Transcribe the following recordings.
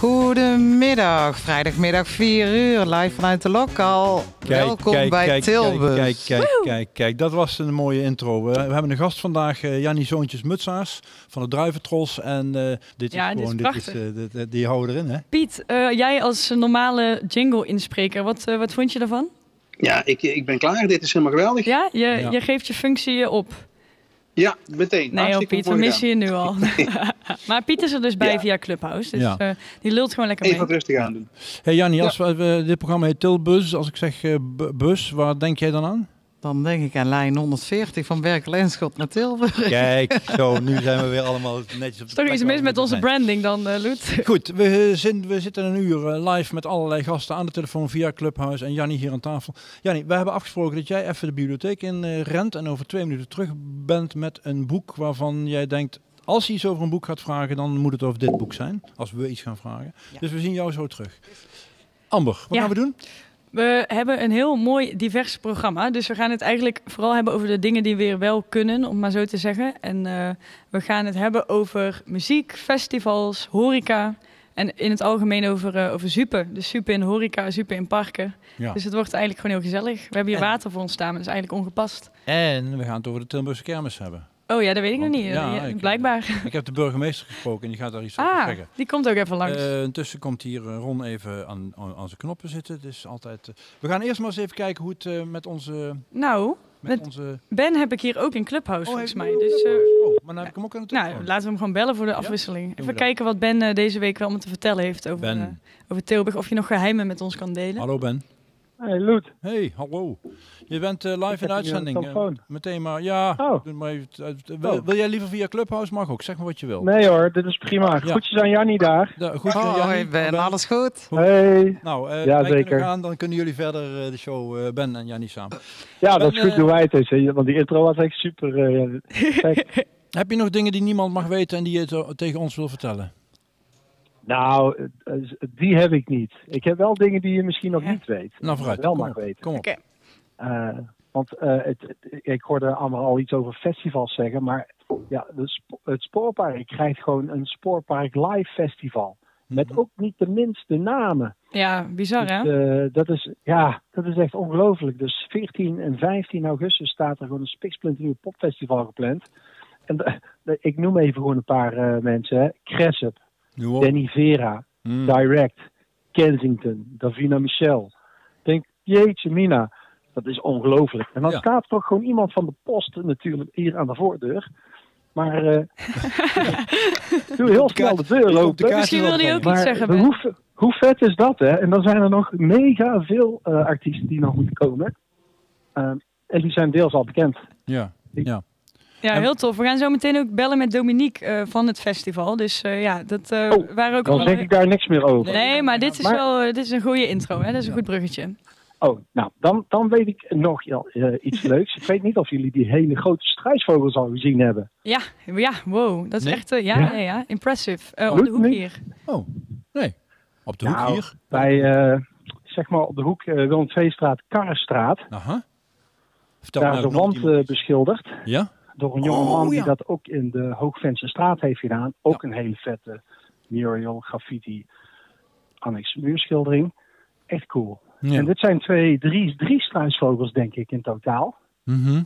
Goedemiddag, vrijdagmiddag 4 uur, live vanuit de lokaal. Welkom bij kijk, Tilburg. Kijk, kijk, kijk, kijk, kijk, dat was een mooie intro. We, we hebben een gast vandaag, eh Jannie Zoontjes Mutsaars van de Druiventros. En eh, dit Ja, is dit is gewoon, dit is, prachtig. eh, dit- die houden erin, hè? Piet, eh, jij als normale jingle-inspreker, wat, wat vond je daarvan? Ja, ik, ik ben klaar. Dit is helemaal geweldig. Ja, je, Ja. je geeft je functie op. Ja, meteen. Nee, joh, Piet, we missen je nu al. maar Piet is er dus bij Ja. via Clubhouse, dus Ja. eh, die lult gewoon lekker gedaan. mee. Even wat rustig aan doen. Hey Jannie, als we, dit programma heet Tilbus. Als ik zeg eh, bu- bus, waar denk jij dan aan? Dan denk ik aan lijn 140 van Berkel-Enschot naar Tilburg. Kijk, zo, nu zijn we weer allemaal netjes op Is toch iets mis met onze branding dan, eh Loet? Goed, we, zin- we zitten een uur eh, live met allerlei gasten aan de telefoon via Clubhouse en Jannie hier aan tafel. Jannie, we hebben afgesproken dat jij even de bibliotheek in eh, rent en over twee minuten terug bent met een boek waarvan jij denkt, als hij iets over een boek gaat vragen, dan moet het over dit boek zijn. Als we iets gaan vragen. Ja. Dus we zien jou zo terug. Amber, wat Ja. gaan we doen? We hebben een heel mooi divers programma. Dus we gaan het eigenlijk vooral hebben over de dingen die weer wel kunnen, om maar zo te zeggen. En eh, we gaan het hebben over muziek, festivals, horeca. En in het algemeen over, eh over zupen. Dus zupen in horeca, zupen in parken. Ja. Dus het wordt eigenlijk gewoon heel gezellig. We hebben hier En- water voor ons staan, maar dat is eigenlijk ongepast. En we gaan het over de Tilburgse kermis hebben. Oh ja, dat weet ik nog niet. ja, blijkbaar. Ik heb de burgemeester gesproken en die gaat daar iets over Ah, zeggen. die komt ook even langs. Eh, intussen komt hier eh, Ron even aan, aan, aan zijn knoppen zitten. Het is altijd, eh, we gaan eerst maar eens even kijken hoe het met onze... nou, Met Met- onze Ben heb ik hier ook in Clubhouse Oh, volgens mij. Dus oh, maar dan heb ik hem ook aan de nou, laten we hem gewoon bellen voor de afwisseling. Even kijken wat Ben deze week wel allemaal te vertellen heeft over, over Tilburg. Of je nog geheimen met ons kan delen. Hallo Ben. Hey, Loet. Hey, hallo. Je bent eh, live in uitzending. telefoon. meteen maar, ja. Oh. doe maar even, eh, wil, Oh. wil jij liever via Clubhouse? Mag ook. Zeg maar wat je wil. Nee hoor, dit is prima. Ja. Groetjes aan Jannie daar. Da- goed, Oh, Jannie. hoi Ben, alles goed? Hey. Nou, eh Ja, zeker. Dan kunnen jullie verder eh, de show, eh, Ben en Jannie samen. Ja, Ben, dat is goed hoe wij het is. hè, Want die intro was echt super. Heb je nog dingen die niemand mag weten en die je te- tegen ons wil vertellen? Nou, eh, eh, die heb ik niet. Ik heb wel dingen die je misschien nog Ja. niet weet. Nou, vooruit. Wel Kom mag op. weten. Kom op. Oké. Eh, want eh, het, het- ik hoorde allemaal al iets over festivals zeggen. Maar ja, het Spoorpark krijgt gewoon een Spoorpark Live Festival. Met Mhm. ook niet de minste namen. Ja, bizar hè? Dus, eh, dat, is, ja, dat is echt ongelooflijk. Dus 14 en 15 augustus staat er gewoon een spiksplinternieuw popfestival gepland. En ik noem even gewoon een paar eh, mensen. hè. Cressup. Danny Vera, Mm. Direct, Kensington, Davina Michel. Ik denk, jeetje mina, dat is ongelooflijk. En dan Ja. staat er toch gewoon iemand van de post natuurlijk hier aan de voordeur. Maar eh doe heel snel de deur Op de open. Misschien wil hij ook Maar iets zeggen, hoe, hoe vet is dat, hè? En dan zijn er nog mega veel eh, artiesten die nog moeten komen. Ehm, en die zijn deels al bekend. Ja, ja. Ja, heel tof. We gaan zo meteen ook bellen met Dominique eh, van het festival. Dus eh, ja, dat eh, Oh, waren ook Dan al... zeg ik daar niks meer over. Nee, maar dit is Maar- wel dit is een goede intro. Hè? Dat is een goed bruggetje. Oh, nou, dan, dan weet ik nog ja, iets leuks. Ik weet niet of jullie die hele grote struisvogels al gezien hebben. Ja, ja wow. Dat is Nee? echt... ja, Ja? ja, ja, impressive. Eh, op de hoek hier. Oh, nee. Op de hoek Nou, hier. Bij, eh, zeg maar op de hoek uh, Willem Karrenstraat. Aha. Vertel Daar is nog wand beschilderd. Ja? Door een jonge Oh, man die ja. dat ook in de Hoogvense straat heeft gedaan. Ook een hele vette mural, graffiti, annex muurschildering. Echt cool. Ja. En dit zijn twee, drie, drie struisvogels denk ik in totaal. Mhm.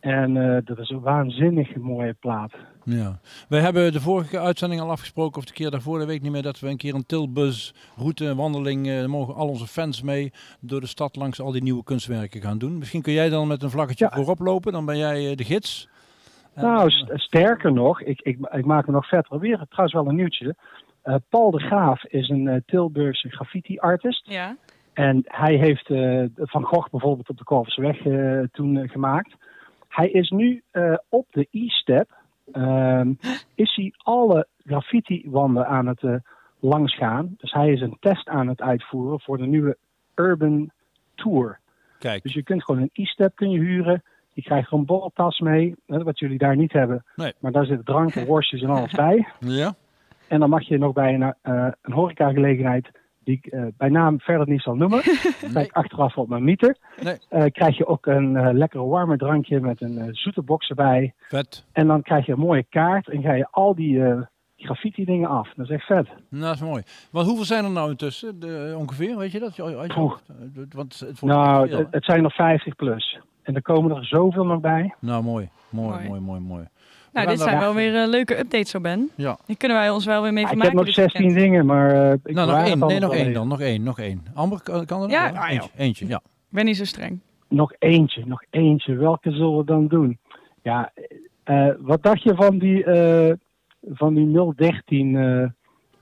En eh, dat is een waanzinnig mooie plaat. Ja. Wij hebben de vorige uitzending al afgesproken, of de keer daarvoor, dat weet ik niet meer, dat we een keer een Tilbus route, wandeling, eh, mogen al onze fans mee door de stad langs al die nieuwe kunstwerken gaan doen. Misschien kun jij dan met een vlaggetje Ja. voorop lopen, dan ben jij eh, de gids. En, nou, eh, st- sterker nog, ik, ik, ik maak me nog vetter. Weer trouwens wel een nieuwtje. Eh, Paul de Graaf is een Tilburgse graffiti-artist. Ja. En hij heeft eh, Van Gogh bijvoorbeeld op de Korversweg eh toen gemaakt. Hij is nu eh, op de e-step. Ehm, is hij alle graffiti-wanden aan het eh, langsgaan. Dus hij is een test aan het uitvoeren voor de nieuwe Urban Tour. Kijk, Dus je kunt gewoon een e-step kun je huren. Je krijgt gewoon een borreltas mee, wat jullie daar niet hebben. Nee. Maar daar zitten drank, worstjes en alles bij. ja? En dan mag je nog bij een, eh een horecagelegenheid, die ik eh, bij naam verder niet zal noemen. Kijk achteraf op mijn meter. Nee. Eh, krijg je ook een eh, lekkere warme drankje met een eh, zoete box erbij. Vet. En dan krijg je een mooie kaart en ga je al die eh, graffiti dingen af. Dat is echt vet. Nou, dat is mooi. Want hoeveel zijn er nou intussen? De, ongeveer, weet je dat? Je Want het wordt nou, veel, het, zijn er 50 plus. En er komen er zoveel nog bij. Nou, mooi. Mooi, Mooi. mooi, mooi, mooi. Nou, dit zijn wel weer eh, leuke updates zo, Ben. Ja. Hier kunnen wij ons wel weer mee Ja, ik vermaken. heb nog dit 16 weekend. dingen, maar eh, ik Nou, nog één. Nee, nog één dan. Nog één, nog één. Amber, kan, er Ja, nog? ah, eentje, eentje, ja. Ik ben niet zo streng. Nog eentje, nog eentje. Welke zullen we dan doen? Ja, eh, wat dacht je van die, eh, van die 013 eh, eh,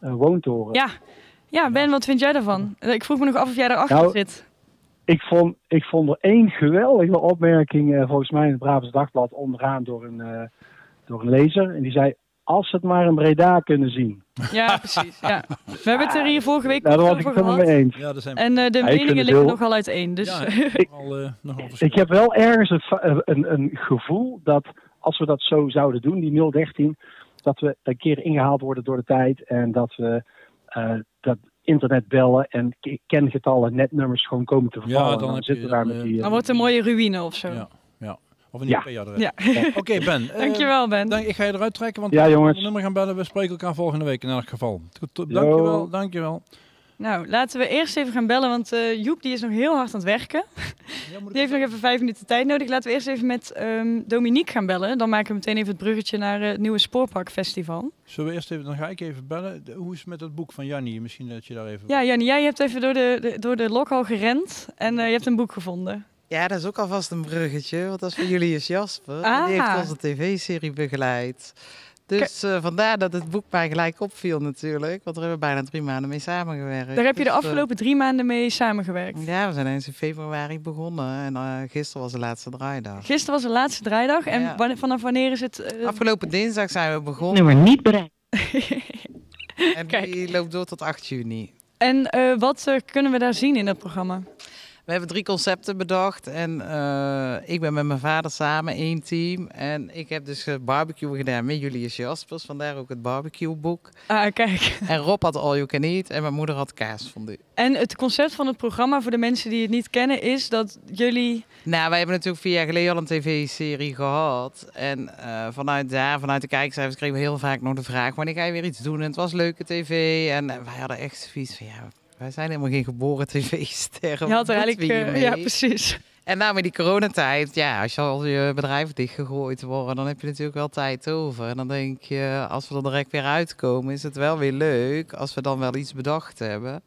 woontoren? Ja. ja, Ben, wat vind jij daarvan? Ik vroeg me nog af of jij daarachter Nou, zit. Ik, vond, ik vond er één geweldige opmerking, volgens mij in het Brabants Dagblad, onderaan door een, eh, door een lezer. En die zei, als ze het maar in Breda kunnen zien. Ja, precies. Ja. We hebben het er hier vorige week Nou, daar was over ik gehad. mee eens. Ja, zijn En eh, de Ja, meningen liggen heel- nogal uiteen. Dus ja, eh, eh, nogal Ik heb wel ergens een, fa- een, een gevoel dat als we dat zo zouden doen, die 013, dat we een keer ingehaald worden door de tijd en dat we eh, dat internet bellen en kengetallen, netnummers gewoon komen te vervallen. Ja, dan dan, heb je- zitten we daar dan, met eh, die... eh, dan wordt het een mooie ruïne of zo. Of een Ja. IP-adres. Ja. Oké, Ben. eh, Dankjewel, Ben. Dank, ik ga je eruit trekken, want Ja, we gaan jongens. het nummer gaan bellen. We spreken elkaar volgende week in elk geval. Goed, tot- Yo. dankjewel, dankjewel. Nou, laten we eerst even gaan bellen, want eh, Joep die is nog heel hard aan het werken. Die heeft nog even vijf minuten tijd nodig. Laten we eerst even met ehm, Dominique gaan bellen. Dan maken we meteen even het bruggetje naar eh, het nieuwe Spoorparkfestival. Zullen we eerst even, dan ga ik even bellen. De- hoe is het met het boek van Jannie? Misschien dat je daar even... Ja, Jannie, jij hebt even door de, de, door de lokhal gerend en eh, je hebt een boek gevonden. Ja, dat is ook alvast een bruggetje, want dat is van Julius Jasper. Ah. Die heeft onze tv-serie begeleid. Dus eh, vandaar dat het boek mij gelijk opviel natuurlijk. Want er hebben we bijna drie maanden mee samengewerkt. Daar heb je de Dus, eh, afgelopen drie maanden mee samengewerkt. ja, we zijn eens in februari begonnen. En eh, gisteren was de laatste draaidag. Gisteren was de laatste draaidag. En Ja. wanneer- vanaf wanneer is het... eh, Afgelopen dinsdag zijn we begonnen. Nummer niet bereikt. En Kijk. die loopt door tot 8 juni. en eh, wat kunnen we daar zien in dat programma? We hebben drie concepten bedacht. En eh, ik ben met mijn vader samen één team. En ik heb dus barbecue gedaan met Julius Jaspers. Vandaar ook het barbecueboek. Ah, kijk. En Rob had all you can eat. En mijn moeder had kaasfondue. En het concept van het programma voor de mensen die het niet kennen is dat jullie... Nou, wij hebben natuurlijk vier jaar geleden al een tv-serie gehad. En eh, vanuit daar, vanuit de kijkcijfers, kregen we heel vaak nog de vraag... wanneer ga je weer iets doen? En het was leuke tv. En eh, wij hadden echt zoiets van... ja, wij zijn helemaal geen geboren tv-sterren. Je had er eigenlijk... eh, ja, precies. En nou met die coronatijd, ja, als je al je bedrijf dichtgegooid wordt, dan heb je natuurlijk wel tijd over. En dan denk je, als we er direct weer uitkomen, is het wel weer leuk als we dan wel iets bedacht hebben.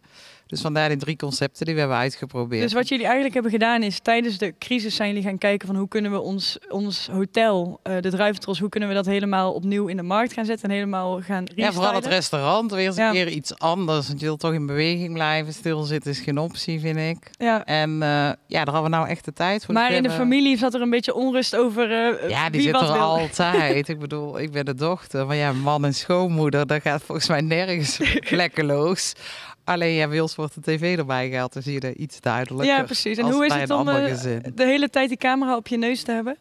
Dus vandaar die drie concepten die we hebben uitgeprobeerd. Dus wat jullie eigenlijk hebben gedaan is tijdens de crisis zijn jullie gaan kijken van hoe kunnen we ons, ons hotel, eh, de Druiventros, hoe kunnen we dat helemaal opnieuw in de markt gaan zetten en helemaal gaan ja, vooral het restaurant, weer eens Ja. een keer iets anders. Want je wilt toch in beweging blijven. Stilzitten is geen optie, vind ik. Ja. En eh, ja, daar hadden we nou echt de tijd voor. Maar in de hebben- familie zat er een beetje onrust over eh, Ja, die zit er wil. altijd. ik bedoel, ik ben de dochter. Maar ja, man en schoonmoeder, dat gaat volgens mij nergens vlekkeloos. Alleen ja, bij ons wordt de tv erbij gehaald, dan zie je er iets duidelijker. Ja, precies. En hoe is het om ander eh, de hele tijd die camera op je neus te hebben?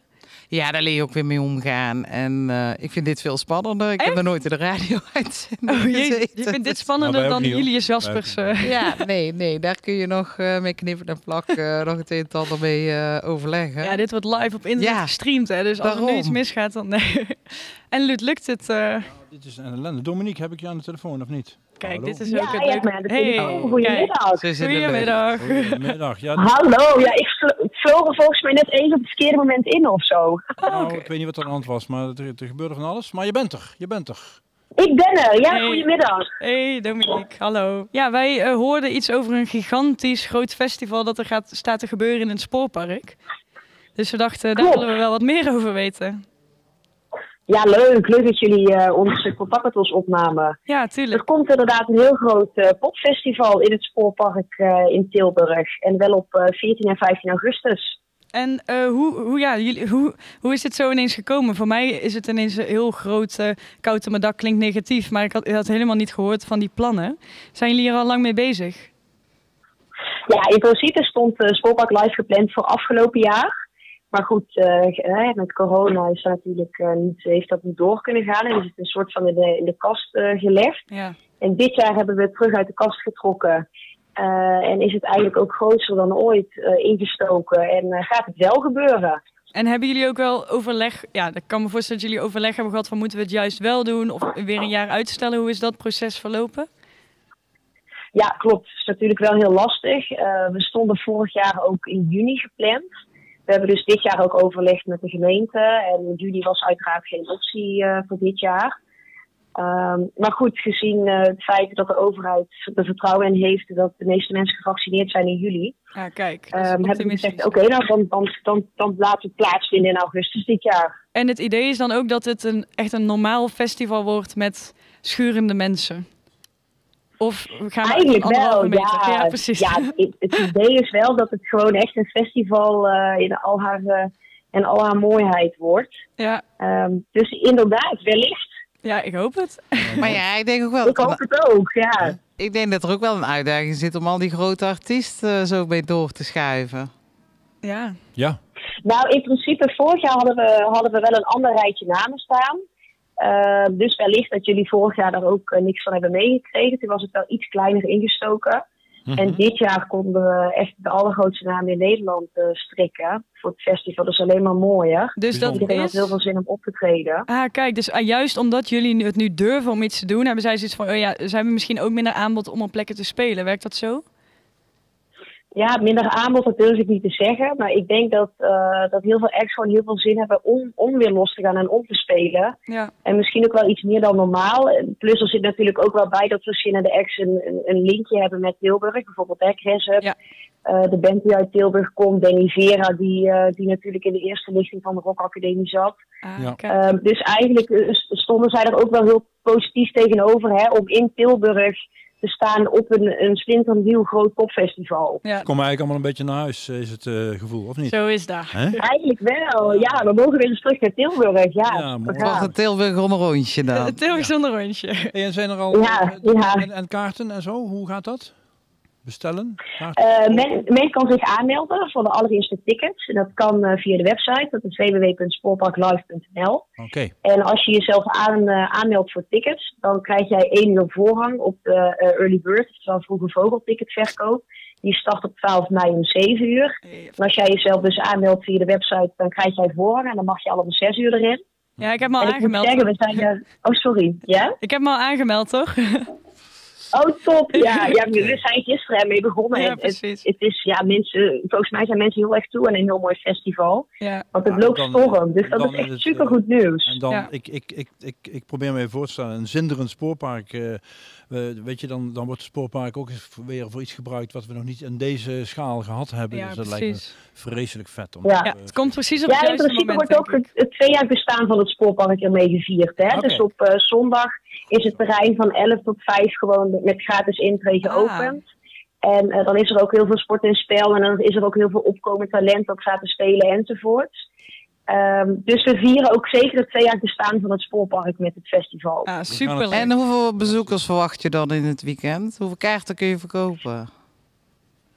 Ja, daar leer je ook weer mee omgaan. En eh, ik vind dit veel spannender. Ik heb er nooit in de radio uitzending Oh je vindt dit Nou, spannender ook dan. Julius Jaspers. Eh. Ja, nee, nee, daar kun je nog eh met knippen en plakken nog het een en ander mee eh, overleggen. Ja, dit wordt live op internet Ja, gestreamd, hè? dus als er nu iets misgaat, dan nee. En Lut, lukt het? Dit is een ellende. Dominique, heb ik je aan de telefoon of niet? Kijk, Hallo? dit is Ja, ook het leuke. de Hey. Goedemiddag. Goedemiddag. Goedemiddag. Ja, Hallo, ja, ik vlo- vloog er volgens mij net even op het verkeerde moment in of zo. nou, ik weet niet wat er aan de hand was, maar er, er gebeurde van alles. Maar je bent er. Je bent er. Ik ben er, ja, Hey. goedemiddag. Hey Dominique, hallo. Ja, wij eh, hoorden iets over een gigantisch groot festival dat er gaat, staat te gebeuren in een spoorpark. Dus we dachten, daar Klopt. willen we wel wat meer over weten. Ja, leuk. Leuk dat jullie eh ons eh, contact met ons opnamen. Ja, Er tuurlijk. komt inderdaad een heel groot eh, popfestival in het spoorpark in Tilburg. En wel op eh, 14 en 15 augustus. En hoe, hoe, ja, jullie, hoe, hoe is dit zo ineens gekomen? Voor mij is het ineens een heel groot uh, koud mijn dak klinkt negatief, maar ik had, ik had helemaal niet gehoord van die plannen. Zijn jullie hier al lang mee bezig? Ja, in principe stond Spoorpark Live gepland voor afgelopen jaar. Maar goed, uh, met corona is dat natuurlijk uh, niet, heeft dat niet door kunnen gaan. En is het een soort van in de, in de kast uh, gelegd. Ja. En dit jaar hebben we het terug uit de kast getrokken. Uh, en is het eigenlijk ook groter dan ooit uh, ingestoken. En gaat het wel gebeuren. En hebben jullie ook wel overleg? Ja, ik kan me voorstellen dat jullie overleg hebben gehad van moeten we het juist wel doen of weer een jaar uitstellen. Hoe is dat proces verlopen? Ja, klopt. Het is natuurlijk wel heel lastig. We stonden vorig jaar ook in juni gepland. We hebben dus dit jaar ook overlegd met de gemeente. En juni was uiteraard geen optie uh, voor dit jaar. Um, maar goed, gezien uh, het feit dat de overheid er vertrouwen in heeft dat de meeste mensen gevaccineerd zijn in juli. Ja, kijk. Um, hebben we gezegd, oké, okay, nou dan, dan, dan, dan laten we het plaatsvinden in augustus dit jaar. En het idee is dan ook dat het een, echt een normaal festival wordt met schurende mensen? Of gaan we Eigenlijk wel, meter? ja. ja. precies. Ja, het, het, idee is wel dat het gewoon echt een festival uh, in al haar, uh, en al haar mooiheid wordt. Ja. Um, dus inderdaad, wellicht. Ja, ik hoop het. Maar ja, ik denk ook wel. Ik hoop het ook, ja. Ik denk dat er ook wel een uitdaging zit om al die grote artiesten zo mee door te schuiven. Ja. Ja. Nou, in principe, vorig jaar hadden we, hadden we wel een ander rijtje namen staan. Uh, dus wellicht dat jullie vorig jaar daar ook uh, niks van hebben meegekregen. Toen was het wel iets kleiner ingestoken. Mm -hmm. En dit jaar konden we echt de allergrootste namen in Nederland uh, strikken voor het festival. Dat is alleen maar mooier. Dus dat Iedereen is... had heel veel zin om op te treden. Ah, kijk, dus uh, juist omdat jullie het nu durven om iets te doen, hebben zij zoiets van, oh ja, ze hebben misschien ook minder aanbod om op plekken te spelen. Werkt dat zo? Ja, minder aanbod, dat durf ik niet te zeggen. Maar ik denk dat, uh, dat heel veel acts gewoon heel veel zin hebben om, om weer los te gaan en om te spelen. Ja. En misschien ook wel iets meer dan normaal. Plus er zit natuurlijk ook wel bij dat verschillende acts een, een, een linkje hebben met Tilburg. Bijvoorbeeld hè, Up, ja. uh, de band die uit Tilburg komt. Danny Vera, die, uh, die natuurlijk in de eerste lichting van de Rock Academie zat. Ah, ja. uh, dus eigenlijk stonden zij er ook wel heel positief tegenover hè, om in Tilburg te staan op een, een splinternieuw groot popfestival. Ja. Kom eigenlijk allemaal een beetje naar huis, is het uh, gevoel, of niet? Zo is dat. Eigenlijk wel, ja. We mogen weer eens terug naar Tilburg, ja. Ja, een Tilburg onder rondje dan. Tilburg zonder rondje. En zijn er al Ja, ja. En, en kaarten en zo? Hoe gaat dat? Bestellen? Uh, men, men kan zich aanmelden voor de allereerste tickets. En dat kan uh, via de website, dat is www.spoorparklive.nl. Oké. Okay. En als je jezelf aan, uh, aanmeldt voor tickets, dan krijg jij één uur voorrang op de early bird, oftewel vroege vogelticketverkoop. Die start op 12 mei om 7 uur. En als jij jezelf dus aanmeldt via de website, dan krijg jij voorrang en dan mag je al om 6 uur erin. Ja, ik heb me al en aangemeld. moet zeggen, we zijn er... Oh, sorry. Ja? Ik heb me al aangemeld, toch? Oh, top. Ja, ja we zijn gisteren ermee begonnen. Ja, het, precies. het, is, ja, mensen, volgens mij zijn mensen heel erg toe aan een heel mooi festival. Ja. Want het Ja, loopt storm. Dus dat is echt supergoed nieuws. En dan, Ja. ik, ik, ik, ik, ik probeer me even voor te stellen, een zinderend spoorpark, eh, we- weet je, dan, dan wordt het spoorpark ook eens weer voor iets gebruikt wat we nog niet in deze schaal gehad hebben. Ja, dus dat lijkt me vreselijk vet. Om Ja. Ja, het komt precies op Ja, het in juiste principe moment, wordt ook het, het twee jaar bestaan van het spoorpark ermee gevierd. Hè? Dus op eh, zondag is het terrein van 11 tot 5 gewoon met gratis intree Ah. geopend. En eh, dan is er ook heel veel sport en spel. En dan is er ook heel veel opkomend talent dat gaat te spelen enzovoort. Ehm, dus we vieren ook zeker het twee jaar bestaan van het spoorpark met het festival. Ah, super En hoeveel bezoekers verwacht je dan in het weekend? Hoeveel kaarten kun je verkopen?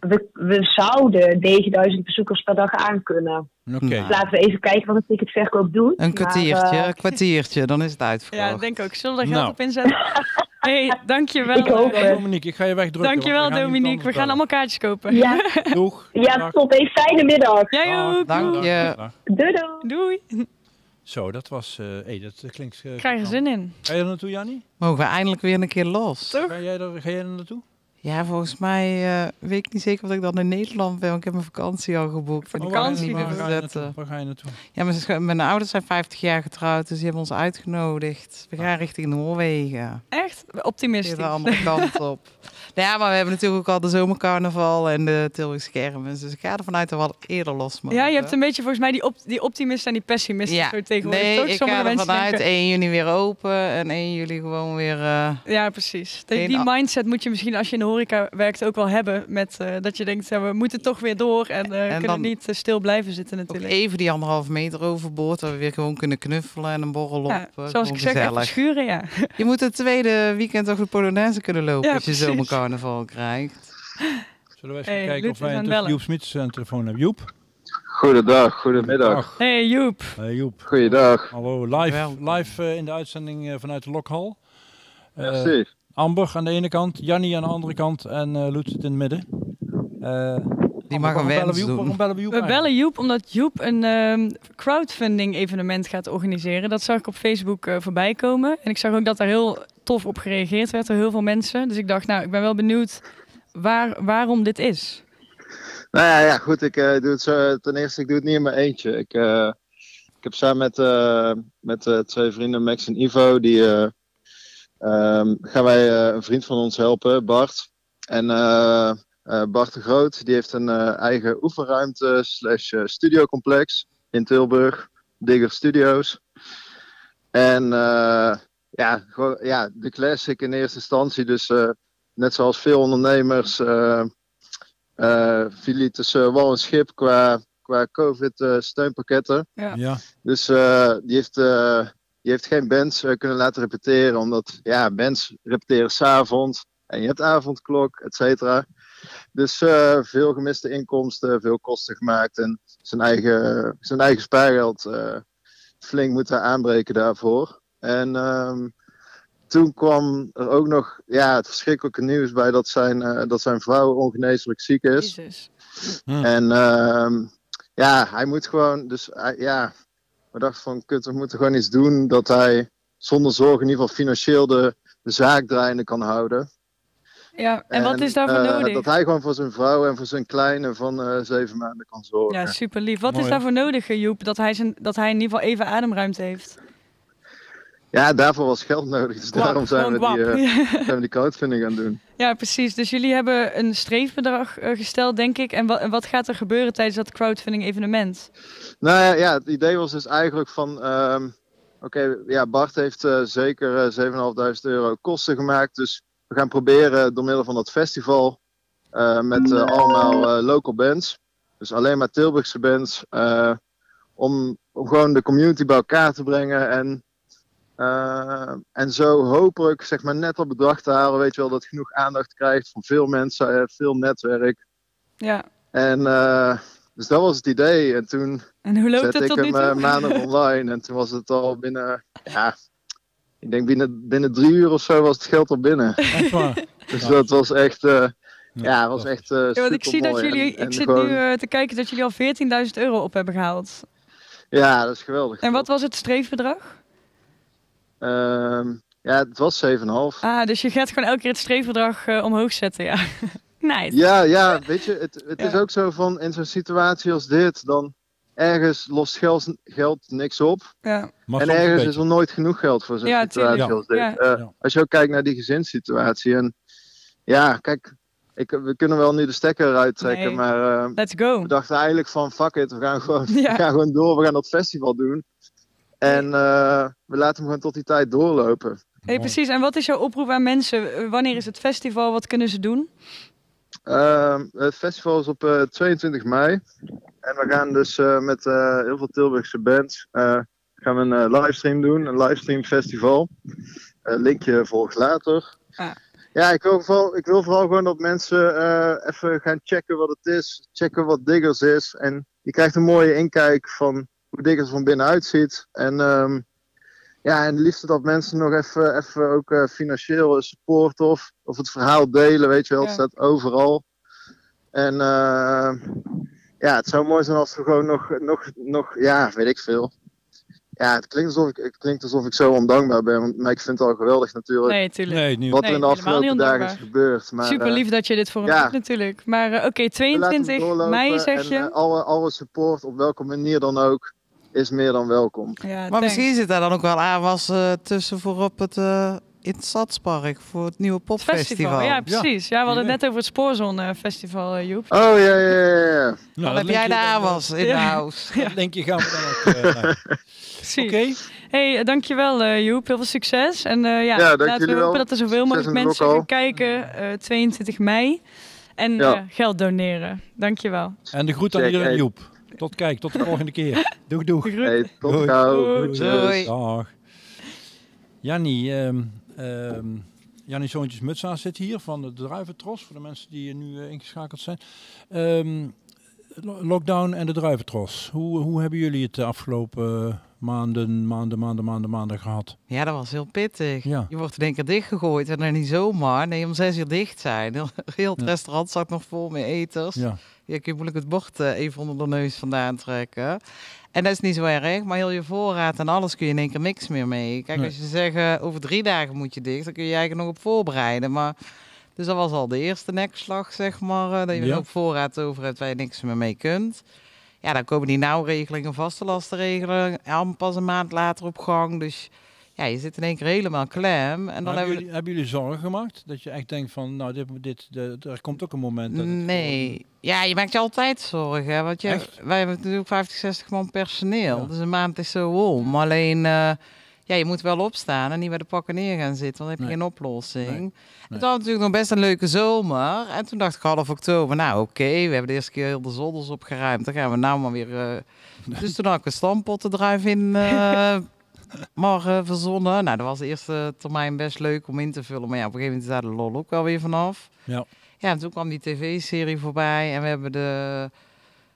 We, we zouden 9000 bezoekers per dag aankunnen. Oké. Ja. Laten we even kijken wat het ticketverkoop doet. Een Maar, kwartiertje, eh, een kwartiertje, dan is het Ja, uitverkocht. ik denk ook. Zullen we daar geld Nou. op inzetten? hey, dankjewel. Ik hoop het. Dominique, ik ga je wegdrukken. Dankjewel, we Dominique. We gaan allemaal kaartjes kopen. ja. Doeg. ja Dag. tot een fijne middag. Jij Dag. ook. Dank Doei. je. Doei doei. Doei. Zo, dat was, eh hey, dat klinkt... eh, Ik krijg er knap. zin in. Ga je er naartoe, Jannie? Mogen we eindelijk weer een keer los? Toch? Ga jij er, ga jij er naartoe? Ja, volgens mij eh, weet ik niet zeker of ik dan in Nederland ben. Want ik heb mijn vakantie al geboekt. En die kan ik Vakantie, niet meer waar, ga je naartoe? verzetten. waar ga je naartoe? Ja, mijn, mijn ouders zijn 50 jaar getrouwd, dus die hebben ons uitgenodigd. We gaan richting Noorwegen. Echt? Optimistisch. de andere kant op. Ja, maar we hebben natuurlijk ook al de zomercarnaval en de Tilburgse kermis. Dus ik ga ervan uit dat we al eerder los mogen. Ja, je hebt een beetje volgens mij die, op, die optimist en die pessimist Ja. zo tegenwoordig. Nee, ik ga er vanuit denken- 1 juni weer open en 1 juli gewoon weer... eh, Ja, precies. Die mindset moet je misschien als je in de horeca werkt ook wel hebben. Met, eh, dat je denkt, ja, we moeten toch weer door en, eh, kunnen niet stil blijven zitten natuurlijk. even die anderhalf meter overboord, dat we weer gewoon kunnen knuffelen en een borrel op. Ja, zoals ik zeg, schuren, ja. Je moet het tweede weekend toch de Polonaise kunnen lopen Ja, als je precies. zomercarnaval krijgt. Zullen we even Hey, kijken of wij bellen. Joep Smits aan de telefoon hebben. Joep? Goedendag, goedemiddag. Dag. Hey Joep. Hey, Joep. Goeiedag. Hallo, live, live eh, in de uitzending eh, vanuit de Lokhal. Eh, Precies. Amber aan de ene kant, Jannie aan de andere kant en eh Loet zit in het midden. Eh, Die mag een wens Joep? doen. Bellen we Joep We eigenlijk? bellen Joep omdat Joep een ehm, crowdfunding evenement gaat organiseren. Dat zag ik op Facebook eh, voorbij komen. En ik zag ook dat daar heel tof op gereageerd werd door heel veel mensen. Dus ik dacht, nou, ik ben wel benieuwd waar, waarom dit is. Nou ja, ja goed. Ik eh, doe het zo. Ten eerste, ik doe het niet in mijn eentje. Ik, eh, ik heb samen met, eh, met twee vrienden, Max en Ivo, die eh, ehm, gaan wij een vriend van ons helpen, Bart. En Bart de Groot, die heeft een eigen oefenruimte slash studiocomplex in Tilburg, Digger Studios. En ja, gewoon, ja, de classic in eerste instantie. Dus eh, net zoals veel ondernemers eh eh viel hij tussen wal en schip qua, qua COVID-steunpakketten. Ja. Dus eh, die, heeft, eh, die heeft geen bands eh, kunnen laten repeteren, omdat ja, bands repeteren s'avonds en je hebt avondklok, et cetera. Dus eh, veel gemiste inkomsten, veel kosten gemaakt en zijn eigen, zijn eigen spaargeld eh, flink moeten aanbreken daarvoor. En ehm, toen kwam er ook nog ja, het verschrikkelijke nieuws bij dat zijn, eh, dat zijn vrouw ongeneeslijk ziek is. Jezus. Hm. En ehm, ja, hij moet gewoon, dus ja, we dachten van, kut, we moeten gewoon iets doen dat hij zonder zorg in ieder geval financieel de, de zaak draaiende kan houden. Ja, en wat is daarvoor eh, nodig? Dat hij gewoon voor zijn vrouw en voor zijn kleine van eh, zeven maanden kan zorgen. Ja, super lief. Wat Mooi, is daarvoor nodig, Joep, dat hij, zijn, dat hij in ieder geval even ademruimte heeft? Ja, daarvoor was geld nodig. Dus daarom zijn we, gewoon die, kwap. eh, zijn we die crowdfunding gaan doen. Ja, precies. Dus jullie hebben een streefbedrag eh, gesteld, denk ik. En, wa- en wat gaat er gebeuren tijdens dat crowdfunding evenement? Nou ja, ja, het idee was dus eigenlijk van... ehm, Oké, ja, Bart heeft eh, zeker eh 7.500 euro kosten gemaakt. Dus we gaan proberen door middel van dat festival... met allemaal local bands... Dus alleen maar Tilburgse bands... om, om gewoon de community bij elkaar te brengen en... eh, en zo hopelijk zeg maar net dat bedrag te halen, weet je wel, dat het genoeg aandacht krijgt van veel mensen, eh, veel netwerk. Ja. En eh, dus dat was het idee. En toen En hoe loopt zette het ik tot nu hem toe? maandag online. En toen was het al binnen, ja, ik denk binnen, binnen drie uur of zo was het geld al binnen. Echt waar. Dus Ja. dat was echt, eh, ja, dat was echt eh Ja, want ik zie dat jullie, En- en ik zit gewoon- nu te kijken dat jullie al 14.000 euro op hebben gehaald. Ja, dat is geweldig. En wat was het streefbedrag? Ehm, ja, het was 7,5. Ah, dus je gaat gewoon elke keer het streefbedrag eh, omhoog zetten, ja. nice. Ja, ja, weet je, het, het is ook zo van in zo'n situatie als dit, dan ergens lost geld, geld niks op. Ja. Maar en ergens is er nooit genoeg geld voor zo'n Ja, situatie als dit. Ja. Eh, Ja. Als je ook kijkt naar die gezinssituatie. En ja, kijk, ik, we kunnen wel nu de stekker eruit trekken, Nee. maar eh, Let's go. we dachten eigenlijk van fuck it, we gaan gewoon, Ja. we gaan gewoon door, we gaan dat festival doen. En eh, we laten hem gewoon tot die tijd doorlopen. Hey, precies. En wat is jouw oproep aan mensen? Eh, Wanneer is het festival? Wat kunnen ze doen? Ehm, het festival is op eh, 22 mei. En we gaan dus eh, met eh, heel veel Tilburgse bands eh, gaan we een livestream doen. Een livestream festival. Eh, linkje volgt later. Ah. Ja, ik wil, vooral, ik wil vooral gewoon dat mensen eh, even gaan checken wat het is. Checken wat Diggers is. En je krijgt een mooie inkijk van hoe Diggers er van binnenuit ziet. En ehm, ja, en het liefst dat mensen nog even, even ook eh, financieel support of, of het verhaal delen, weet je wel. Ja. Het staat overal. En eh, ja, het zou mooi zijn als we gewoon nog, nog, nog ja, weet ik veel. Ja, het klinkt alsof ik, het klinkt alsof ik zo ondankbaar ben, want- maar ik vind het al geweldig natuurlijk Nee, tuurlijk. Nee, niet. wat Nee, er in de afgelopen dagen is gebeurd. Maar, Super eh, lief dat je dit voor hem ja. doet natuurlijk. Maar eh, oké, we laten 22 het doorlopen mei zeg en, je? alle, alle support, op welke manier dan ook, is meer dan welkom. ja, Maar thanks. misschien zit daar dan ook wel aanwas eh tussen voor op het, eh, in het Stadspark voor het nieuwe festival. popfestival. Ja, precies. Ja, we hadden het net over het Spoorzone Festival, eh, Joep. Oh ja, ja, ja, ja. Nou, heb jij de aanwas in de Ja. house. Dat linkje gaan we dan ook... eh, naar. Precies. Oké, Hey, eh, dankjewel uh, Joep. Heel veel succes. En eh, ja, laten we wel. hopen dat er zoveel mogelijk mensen gaan kijken. eh, 22 mei. En Ja. eh, geld doneren. Dankjewel. en de groet aan iedereen hey. Joep. Tot kijk, tot de volgende keer. Doeg, doeg. Groet. Hey, tot Doei. gauw. Doei. Dag. Jannie, ehm ehm Jannie Zoontjes Mutsa zit hier van de Druiventros, voor de mensen die nu eh, ingeschakeld zijn. Ehm, lockdown en de druiventros. Hoe, hoe hebben jullie het de afgelopen maanden, maanden, maanden, maanden, maanden gehad? Ja, dat was heel pittig. Ja. Je wordt in één keer dichtgegooid en dan niet zomaar. Nee, om zes uur dicht zijn. Heel, heel het Ja. restaurant zat nog vol met eters. Ja. Je kunt moeilijk het bord eh, even onder de neus vandaan trekken. En dat is niet zo erg, maar heel je voorraad en alles kun je in één keer niks meer mee. Kijk, Nee. als je zegt eh, over drie dagen moet je dicht, dan kun je je eigenlijk nog op voorbereiden. Maar dus dat was al de eerste nekslag, zeg maar. eh, dat je Ja. ook voorraad over hebt waar je niks meer mee kunt. Ja, dan komen die nauwregelingen, vaste lastenregelingen, pas een maand later op gang. Dus ja, je zit in één keer helemaal klem. En dan hebben, jullie, hebben jullie zorgen gemaakt? Dat je echt denkt van, nou, dit, dit, de- er komt ook een moment dat het Nee. Ja, je maakt je altijd zorgen. Want je, Echt? wij hebben natuurlijk 50, 60 man personeel. Ja. Dus een maand is zo om. Alleen, eh, ja, je moet wel opstaan en niet bij de pakken neer gaan zitten. Want dan heb je Nee. geen oplossing. Nee. Het was natuurlijk nog best een leuke zomer. En toen dacht ik half oktober, nou oké, we hebben de eerste keer heel de zolders opgeruimd. Dan gaan we nou maar weer... eh, Dus toen had ik een stampottendruif in eh maar eh, verzonnen. Nou, dat was de eerste termijn best leuk om in te vullen. Maar ja, op een gegeven moment is daar de lol ook wel weer vanaf. Ja. Ja, en toen kwam die tv-serie voorbij en we hebben de...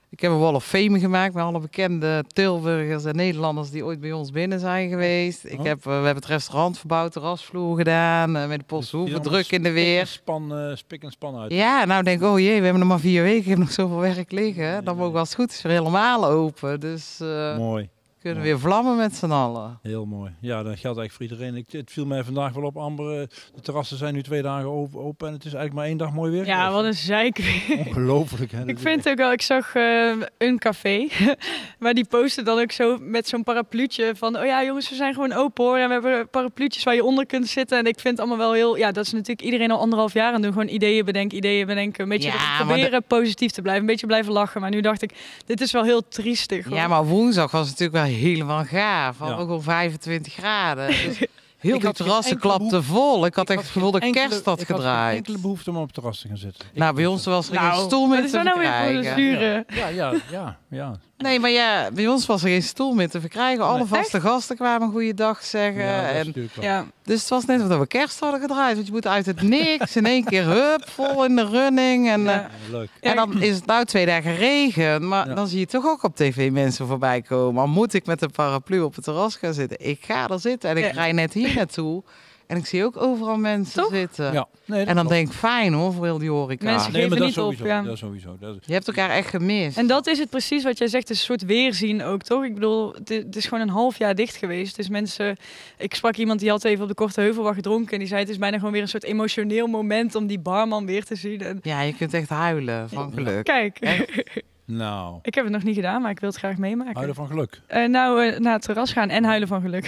Ik heb een Wall of Fame gemaakt met alle bekende Tilburgers en Nederlanders die ooit bij ons binnen zijn geweest. Ik Oh. heb, eh, we hebben het restaurant verbouwd, terrasvloer gedaan, eh, met de posthoeven, druk in de weer. Span, eh, spik en span uit. Ja, nou denk ik, oh jee, we hebben nog maar vier weken, ik heb nog zoveel werk liggen. Dan mogen we als het goed is weer helemaal open. Dus Mooi, kunnen we weer vlammen met z'n allen. heel mooi. Ja, dat geldt eigenlijk voor iedereen. Ik, het viel mij vandaag wel op, Amber. eh, De terrassen zijn nu twee dagen open en het is eigenlijk maar één dag mooi weer. Ja, wat een zeik weer. Ongelooflijk, hè? Ik vind het ook wel, ik zag eh, een café, maar die postte dan ook zo met zo'n parapluutje van, oh ja jongens, we zijn gewoon open hoor en we hebben parapluutjes waar je onder kunt zitten. En ik vind het allemaal wel heel, ja, dat is natuurlijk iedereen al anderhalf jaar aan doen, gewoon ideeën bedenken, ideeën bedenken, een beetje Ja, proberen positief te blijven, een beetje blijven lachen. Maar nu dacht ik, dit is wel heel triestig. hoor. Ja, maar woensdag was het natuurlijk wel helemaal gaaf. Ja. Al 25 graden. Dus heel Ik die terrassen klapten vol. Ik had echt het gevoel dat enkele- kerst had ik had geen gedraaid. enkele behoefte om op het terras te gaan zitten. Ik Nou, bij ons was er geen nou, stoel meer is te nou? Ja, ja, ja, ja. Nee, maar ja, bij ons was er geen stoel meer te verkrijgen. Alle Nee. vaste gasten kwamen een goede dag zeggen. Ja, dat is en, natuurlijk wel. Ja, dus het was net alsof we kerst hadden gedraaid. Want je moet uit het niks in één keer hup, vol in de running. En, Ja. eh, Ja, leuk. en dan is het nou twee dagen regen. Maar Ja. dan zie je toch ook op tv mensen voorbij komen. Al moet ik met een paraplu op het terras gaan zitten. Ik ga er zitten en ik Ja. rij net hier naartoe. En ik zie ook overal mensen Toch? zitten. Ja. Nee, En dan klopt. denk ik, fijn hoor, voor heel die horeca. Mensen Nee, maar dat niet op, sowieso. ja. Dat sowieso. Dat is- Je hebt elkaar echt gemist. En dat is het precies wat jij zegt, een soort weerzien ook, toch? Ik bedoel, het is, het is gewoon een half jaar dicht geweest. Dus mensen, ik sprak iemand die had even op de Korte Heuvel wat gedronken. En die zei, het is bijna gewoon weer een soort emotioneel moment om die barman weer te zien. En Ja, je kunt echt huilen van geluk. kijk, Nou, ik heb het nog niet gedaan, maar ik wil het graag meemaken. houden van geluk. Eh, nou, eh, naar het terras gaan en huilen van geluk.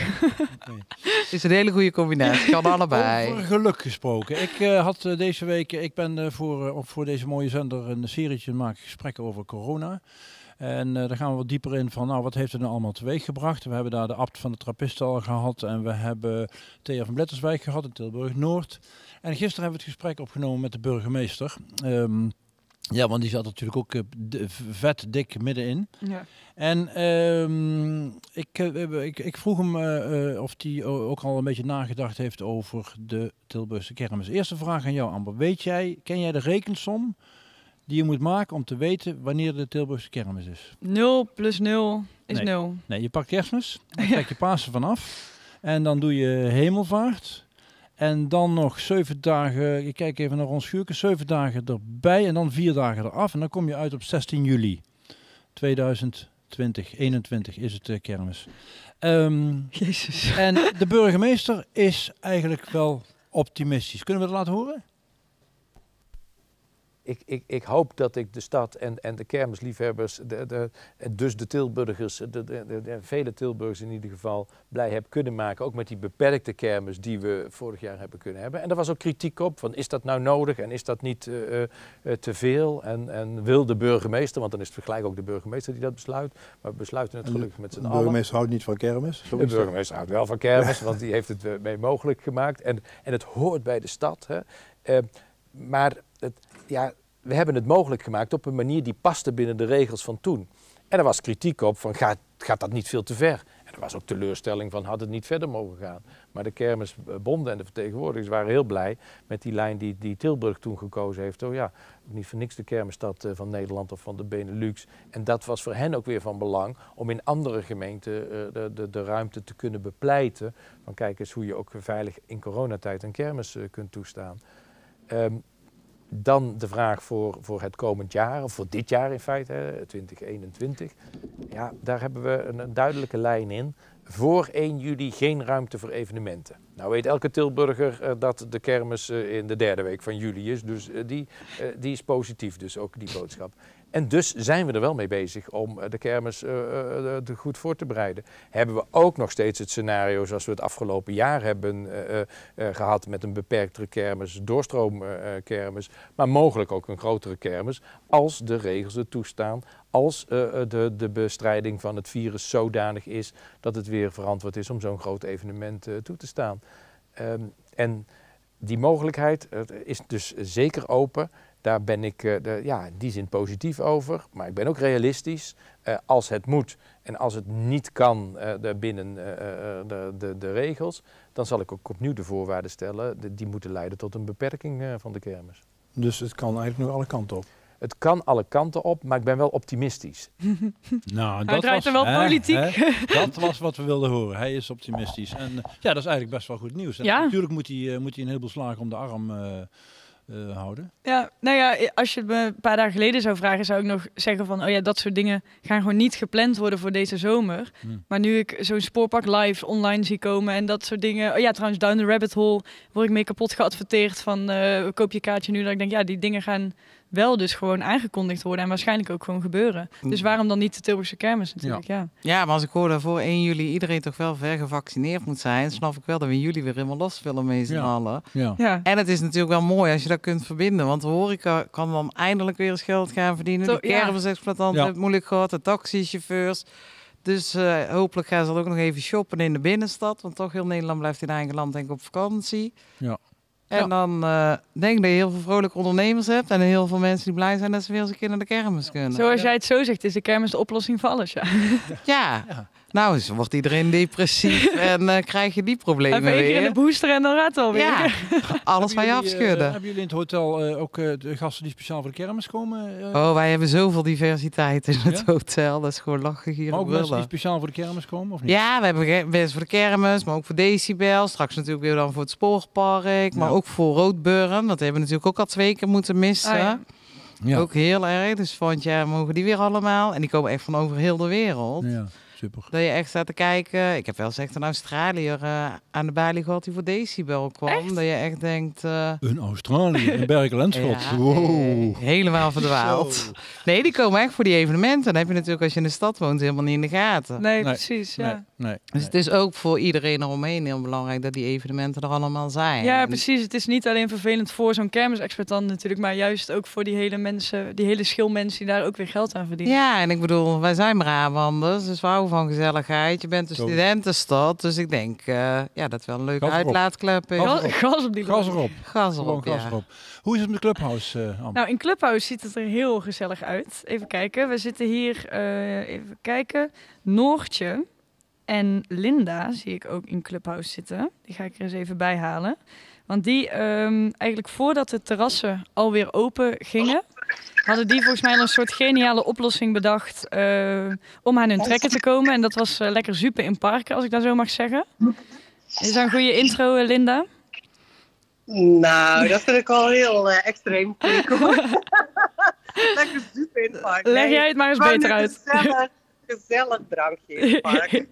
Het is een hele goede combinatie. Kan allebei. Over geluk gesproken. Ik eh, had deze week, ik ben eh, voor, voor deze mooie zender een serietje maken, gesprekken over corona. En eh daar gaan we wat dieper in van, nou, wat heeft het nou allemaal teweeg gebracht? We hebben daar de abt van de Trappisten al gehad en we hebben Thea van Bletterswijk gehad in Tilburg-Noord. En gisteren hebben we het gesprek opgenomen met de burgemeester. Ehm, ja, want die zat natuurlijk ook eh, vet dik middenin. Ja. En ehm, ik, eh, ik, ik vroeg hem eh, of hij ook al een beetje nagedacht heeft over de Tilburgse kermis. Eerste vraag aan jou, Amber. Weet jij, ken jij de rekensom die je moet maken om te weten wanneer de Tilburgse kermis is? 0 plus 0 is Nee. 0. Nee, je pakt kerstmis, dan trek je Pasen vanaf. En dan doe je hemelvaart. En dan nog zeven dagen, ik kijk even naar ons schuurken, zeven dagen erbij en dan vier dagen eraf. En dan kom je uit op 16 juli 2020, 21 is het eh, kermis. Ehm, Jezus. en de burgemeester is eigenlijk wel optimistisch. Kunnen we dat laten horen? Ik, ik, ik hoop dat ik de stad en, en de kermisliefhebbers, de, de, dus de Tilburgers, de, de, de, de vele Tilburgers in ieder geval, blij heb kunnen maken. Ook met die beperkte kermis die we vorig jaar hebben kunnen hebben. En er was ook kritiek op, van is dat nou nodig en is dat niet eh, eh, eh, te veel? En, en wil de burgemeester, want dan is het gelijk ook de burgemeester die dat besluit, maar we besluiten het gelukkig met z'n De allen. burgemeester houdt niet van kermis. De burgemeester houdt wel van kermis, want die heeft het mee mogelijk gemaakt. En, en het hoort bij de stad. Hè. Maar ja, we hebben het mogelijk gemaakt op een manier die paste binnen de regels van toen. En er was kritiek op van gaat, gaat dat niet veel te ver? En er was ook teleurstelling van had het niet verder mogen gaan. Maar de kermisbonden en de vertegenwoordigers waren heel blij met die lijn die, die Tilburg toen gekozen heeft. Oh ja, niet voor niks de kermisstad eh, van Nederland of van de Benelux. En dat was voor hen ook weer van belang om in andere gemeenten eh, de, de, de ruimte te kunnen bepleiten. Van kijk eens hoe je ook veilig in coronatijd een kermis eh, kunt toestaan. Ehm, dan de vraag voor, voor het komend jaar, of voor dit jaar in feite, hè, 2021. Ja, daar hebben we een, duidelijke lijn in. Voor 1 juli geen ruimte voor evenementen. Nou weet elke Tilburger eh, dat de kermis eh, in de derde week van juli is. Dus eh, die, die is positief, dus ook die boodschap. En dus zijn we er wel mee bezig om eh, de kermis eh, eh, goed voor te bereiden. Hebben we ook nog steeds het scenario zoals we het afgelopen jaar hebben eh, eh, eh, gehad met een beperktere kermis, doorstroomkermis, maar mogelijk ook een grotere kermis als de regels het toestaan, als de, de bestrijding van het virus zodanig is dat het weer verantwoord is om zo'n groot evenement toe te staan. Ehm, en die mogelijkheid is dus zeker open. Daar ben ik eh, de, ja, in die zin positief over. Maar ik ben ook realistisch. Eh, als het moet en als het niet kan eh, de- binnen eh, eh, de, de, de regels, dan zal ik ook opnieuw de voorwaarden stellen. de- die moeten leiden tot een beperking eh, van de kermis. Dus het kan eigenlijk nog alle kanten op. Het kan alle kanten op, maar ik ben wel optimistisch. Nou, Hij draait er wel hè, politiek. hè, dat was wat we wilden horen. Hij is optimistisch. En ja, dat is eigenlijk best wel goed nieuws. En Ja. Natuurlijk moet hij, eh, moet hij een heleboel slagen om de arm eh, eh, houden. Ja, nou ja, als je het me een paar dagen geleden zou vragen, zou ik nog zeggen van, oh ja, dat soort dingen gaan gewoon niet gepland worden voor deze zomer. Hmm. Maar nu ik zo'n spoorpak live online zie komen en dat soort dingen. Oh ja, trouwens, Down the Rabbit Hole word ik mee kapot geadverteerd van, eh, koop je kaartje nu. Dat ik denk, ja, die dingen gaan wel dus gewoon aangekondigd worden en waarschijnlijk ook gewoon gebeuren. Dus waarom dan niet de Tilburgse kermis natuurlijk, ja. Ja, maar als ik hoor dat voor 1 juli iedereen toch wel ver gevaccineerd moet zijn, snap ik wel dat we in juli weer helemaal los willen mee z'n Ja. allen. Ja. Ja, En het is natuurlijk wel mooi als je dat kunt verbinden, want de horeca kan dan eindelijk weer eens geld gaan verdienen. Toch, de ja. kermisexploitanten Ja. hebben het moeilijk gehad, de taxichauffeurs. Dus eh, hopelijk gaan ze dan ook nog even shoppen in de binnenstad, want toch heel Nederland blijft in eigen land denk ik op vakantie. Ja. En Ja. dan eh, denk ik dat je heel veel vrolijke ondernemers hebt en heel veel mensen die blij zijn dat ze weer eens een keer naar de kermis kunnen. zoals jij het zo zegt, is de kermis de oplossing voor alles, ja. Ja. Ja. Nou, dus wordt iedereen depressief en eh, krijg je die problemen Even één keer in weer. de booster en dan gaat het alweer. Ja, alles van je eh, afschudden. hebben jullie in het hotel eh, ook eh, de gasten die speciaal voor de kermis komen? Oh, wij hebben zoveel diversiteit in het Ja? hotel. Dat is gewoon lachen hier maar ook mensen die speciaal voor de kermis komen? Of niet? Ja, we hebben mensen voor de kermis, maar ook voor Decibel. Straks natuurlijk weer dan voor het spoorpark. Maar Ja. ook voor Roodburn. Dat hebben we natuurlijk ook al twee keer moeten missen. Ah, ja. Ja. Ook heel erg. Dus volgend jaar mogen die weer allemaal. En die komen echt van over heel de wereld. ja, super. Dat je echt staat te kijken. Ik heb wel eens echt een Australiër eh, aan de balie gehad die voor Decibel kwam. Dat je echt denkt... eh, Een Australië, een Berkel Lenschot. ja, Wow. eh, helemaal verdwaald. Zo. Nee, die komen echt voor die evenementen. Dan heb je natuurlijk als je in de stad woont helemaal niet in de gaten. Nee, Nee, precies, ja. Nee, nee, Dus nee. het is ook voor iedereen eromheen heel belangrijk dat die evenementen er allemaal zijn. Ja, En- precies. Het is niet alleen vervelend voor zo'n kermisexploitant natuurlijk, maar juist ook voor die hele mensen, die hele schil mensen die daar ook weer geld aan verdienen. Ja, en ik bedoel, wij zijn Brabanders, dus we houden van gezelligheid. Je bent een Zo. studentenstad, dus ik denk eh, ja, dat wel een leuke Gas erop. uitlaatklep is. Gas Gas, erop. gas op die Gas erop. Gas Gewoon erop, gas erop. Hoe is het met de clubhouse, eh Am? Nou, in Clubhouse ziet het er heel gezellig uit. Even kijken. We zitten hier, eh, even kijken. Noortje en Linda zie ik ook in Clubhouse zitten. Die ga ik er eens even bij halen. Want die, ehm, eigenlijk voordat de terrassen alweer open gingen, hadden die volgens mij al een soort geniale oplossing bedacht eh, om aan hun trekken te komen. En dat was eh, lekker zupen in parken, als ik dat zo mag zeggen. Is dat een goede intro, eh, Linda? Nou, dat vind ik al heel extreem. Lekker super in het park. Leg jij het maar eens beter uit. Gezellig, gezellig drankje in het park.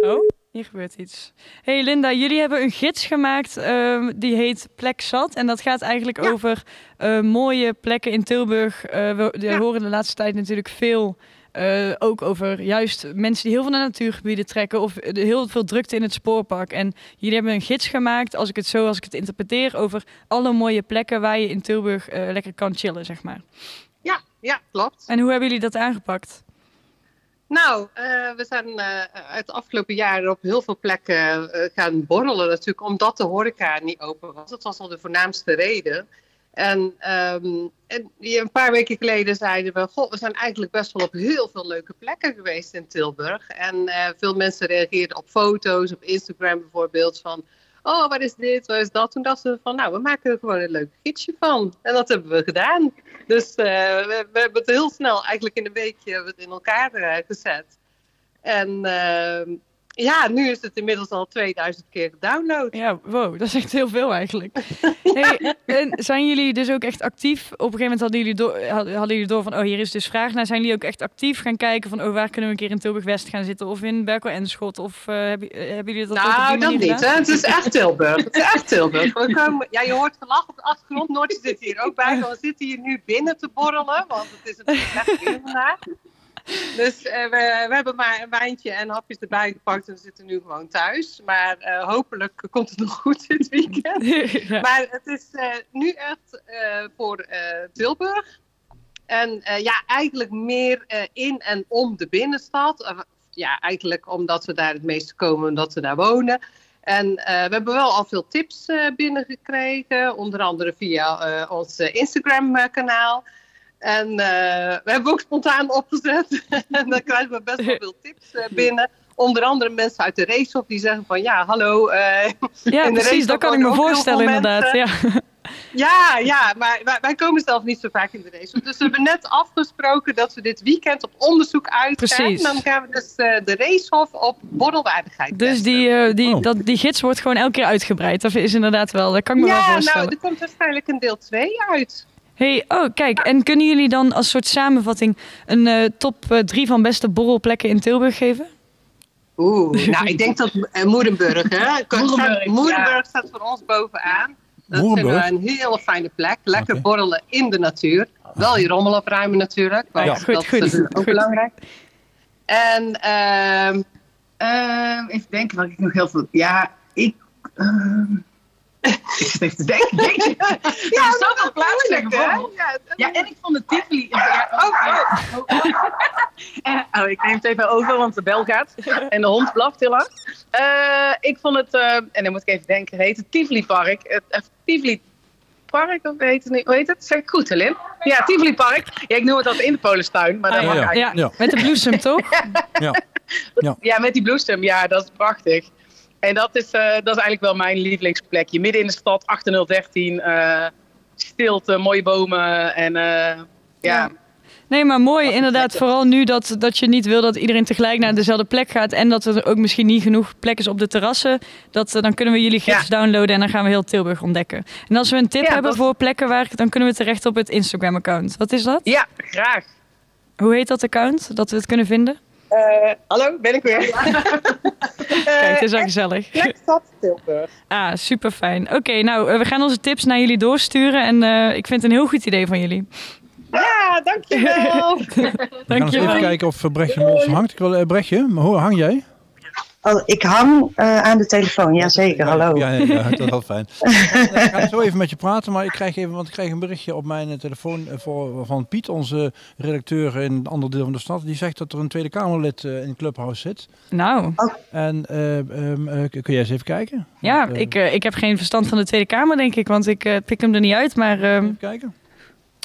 Oh, hier gebeurt iets. Hey Linda, jullie hebben een gids gemaakt ehm, die heet Plek Zat. En dat gaat eigenlijk Ja. over eh, mooie plekken in Tilburg. Eh, we Ja. horen de laatste tijd natuurlijk veel. eh, ook over juist mensen die heel veel naar natuurgebieden trekken of heel veel drukte in het spoorpark. En jullie hebben een gids gemaakt, als ik het zo als ik het interpreteer, over alle mooie plekken waar je in Tilburg lekker kan chillen, zeg maar. Ja, ja, klopt. En hoe hebben jullie dat aangepakt? Nou, eh, we zijn eh, uit de afgelopen jaren op heel veel plekken eh, gaan borrelen natuurlijk, omdat de horeca niet open was. Dat was al de voornaamste reden. En, ehm, en een paar weken geleden zeiden we, goh, we zijn eigenlijk best wel op heel veel leuke plekken geweest in Tilburg. En veel mensen reageerden op foto's, op Instagram bijvoorbeeld, van, oh, wat is dit, wat is dat? Toen dachten we van, nou, we maken er gewoon een leuk gidsje van. En dat hebben we gedaan. Dus eh, we, we hebben het heel snel, eigenlijk in een weekje, in elkaar eh, gezet. En ehm, ja, nu is het inmiddels al 2000 keer gedownload. Ja, wow, dat is echt heel veel eigenlijk. Hey, en zijn jullie dus ook echt actief? Op een gegeven moment hadden jullie, door, hadden jullie door van, oh, hier is dus vraag naar. Zijn jullie ook echt actief gaan kijken van, oh, waar kunnen we een keer in Tilburg-West gaan zitten? Of in Berkel en Schot? Of eh, hebben, eh, hebben jullie dat ook Nou, die dat niet. gedaan? Hè? Het is echt Tilburg. Het is echt Tilburg. We komen, ja, je hoort gelach op de achtergrond. Noortje zit hier ook bij. We zitten hier nu binnen te borrelen, want het is natuurlijk echt weer vandaag. Dus eh, we, we hebben maar een wijntje en hapjes erbij gepakt en we zitten nu gewoon thuis. Maar eh, hopelijk komt het nog goed dit weekend. Ja. Maar het is eh, nu echt voor Tilburg. En ja, eigenlijk meer in en om de binnenstad. Ja, eigenlijk omdat we daar het meeste komen, omdat we daar wonen. En we hebben wel al veel tips binnengekregen, onder andere via ons Instagram-kanaal. En eh, we hebben ook spontaan opgezet. en dan krijgen we best wel veel tips eh, binnen. Onder andere mensen uit de racehof die zeggen van ja, hallo. eh, Ja, in de precies, dat racehof kan ik me voorstellen inderdaad. Ja. Ja, ja, maar wij, wij komen zelf niet zo vaak in de race. Dus we hebben net afgesproken dat we dit weekend op onderzoek uitgaan. Precies. En dan gaan we dus eh, de racehof op borrelwaardigheid Dus testen. die, die, Oh. dat, die gids wordt gewoon elke keer uitgebreid. Dat is inderdaad wel, dat kan ik me wel Ja, voorstellen. nou, er komt waarschijnlijk een deel 2 uit. Hey, oh kijk, en kunnen jullie dan als soort samenvatting een eh, top 3 van beste borrelplekken in Tilburg geven? Oeh, nou, ik denk dat uh, Moerenburg, hè? Moerenburg, Moerenburg ja. staat voor ons bovenaan. Dat Moerenburg? vinden we een hele fijne plek. Lekker borrelen in de natuur. Wel je rommel opruimen natuurlijk. Want Ja, goed, dat goed, is ook goed. belangrijk. En ehm Ehm, even denken wat ik nog heel veel. Ja, ik. ik zit even te denken. Denk je? Ja, er zijn zoveel plaatsen moeilijk, hè? gevonden. Ja, Ja, en ik vond het Tivoli. Ja, oh, oh, oh, oh. Eh, oh, ik neem het even over, want de bel gaat. En de hond blaft heel hard. Eh, ik vond het, eh, en dan moet ik even denken, heet het Tivoli Park. Het, eh, Tivoli Park, of heet het niet? Hoe heet het? Zeg ik goed, Helin? Ja, Tivoli Park. Ja, ik noem het altijd in de Polenstuin, maar dat Ah, Ja, Ja. met de bloesem toch? Ja. Ja, met die bloesem. Ja, dat is prachtig. En dat is, eh, dat is eigenlijk wel mijn lievelingsplekje. Midden in de stad, 8013. eh stilte, mooie bomen. En eh, ja. Ja. Nee, maar mooi inderdaad. Vooral nu dat, dat je niet wil dat iedereen tegelijk naar dezelfde plek gaat. En dat er ook misschien niet genoeg plek is op de terrassen. Dat, dan kunnen we jullie gids downloaden en dan gaan we heel Tilburg ontdekken. En als we een tip Ja, hebben dat- voor plekken waar, dan kunnen we terecht op het Instagram-account. Wat is dat? ja, graag. Hoe heet dat account? Dat we het kunnen vinden? Eh, hallo, ben ik weer. Kijk, het is wel gezellig. Plekstad Tilburg. Ah, super fijn. Oké, nou, eh, we gaan onze tips naar jullie doorsturen. En eh, ik vind het een heel goed idee van jullie. Ja, dankjewel. We gaan eens Dankjewel. even kijken of eh, Brechtje Mols hangt. Ik wil, eh, Brechtje, maar hoe hang jij? Oh, ik hang eh, aan de telefoon, jazeker, hallo. Ja, ja, ja, dat is wel fijn. ik ga zo even met je praten, maar ik krijg even, want ik krijg een berichtje op mijn eh, telefoon eh, voor, van Piet, onze redacteur in een ander deel van de stad. Die zegt dat er een Tweede Kamerlid in het clubhouse zit. Nou, En eh, ehm, eh, kun jij eens even kijken? ja, Want, ik, ik heb geen verstand van de Tweede Kamer, denk ik. Want ik pik hem er niet uit. Maar ehm, Even kijken.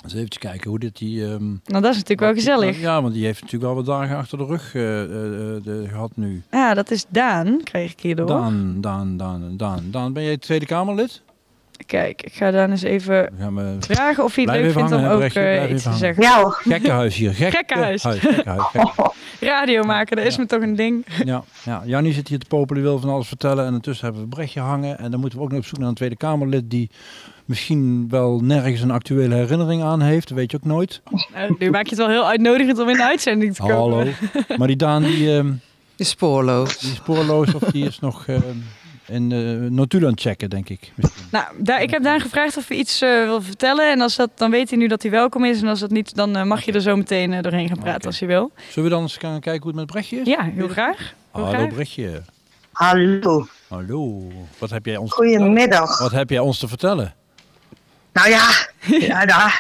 Eens even kijken hoe dit die... ehm, nou, dat is natuurlijk wel gezellig. Ja, want die heeft natuurlijk wel wat dagen achter de rug eh, eh, eh, de- gehad nu. Ja, dat is Daan, krijg ik hierdoor. Daan, Daan, Daan, Daan. Daan, ben jij Tweede Kamerlid? Kijk, ik ga Daan eens even vragen of hij het leuk vindt om hangen, ook iets te hangen. zeggen. Ja hoor. Gekkenhuis hier. Gekkenhuis. gekkenhuis, gekkenhuis. Radio maken, dat is me toch een ding. Ja, ja, Jannie zit hier te popelen, die wil van alles vertellen. En intussen hebben we een Brechtje hangen. En dan moeten we ook nog op zoek naar een Tweede Kamerlid die misschien wel nergens een actuele herinnering aan heeft. Dat weet je ook nooit. Nou, nu maak je het wel heel uitnodigend om in de uitzending te komen. Hallo. Maar die Daan, die, ehm, is spoorloos. die is spoorloos of die is nog ehm, in de notulen aan het checken, denk ik. Misschien. Nou, daar, ik heb Daan gevraagd of hij iets eh, wil vertellen. En als dat, dan weet hij nu dat hij welkom is. En als dat niet, dan eh, mag je er zo meteen eh, doorheen gaan praten als je wil. Zullen we dan eens gaan kijken hoe het met Brechtje is? Ja, heel graag. Heel Hallo graag. Brechtje. Hallo, Hallo. Wat heb jij ons, goedemiddag. wat heb jij ons te vertellen? Nou ja, ja, nou,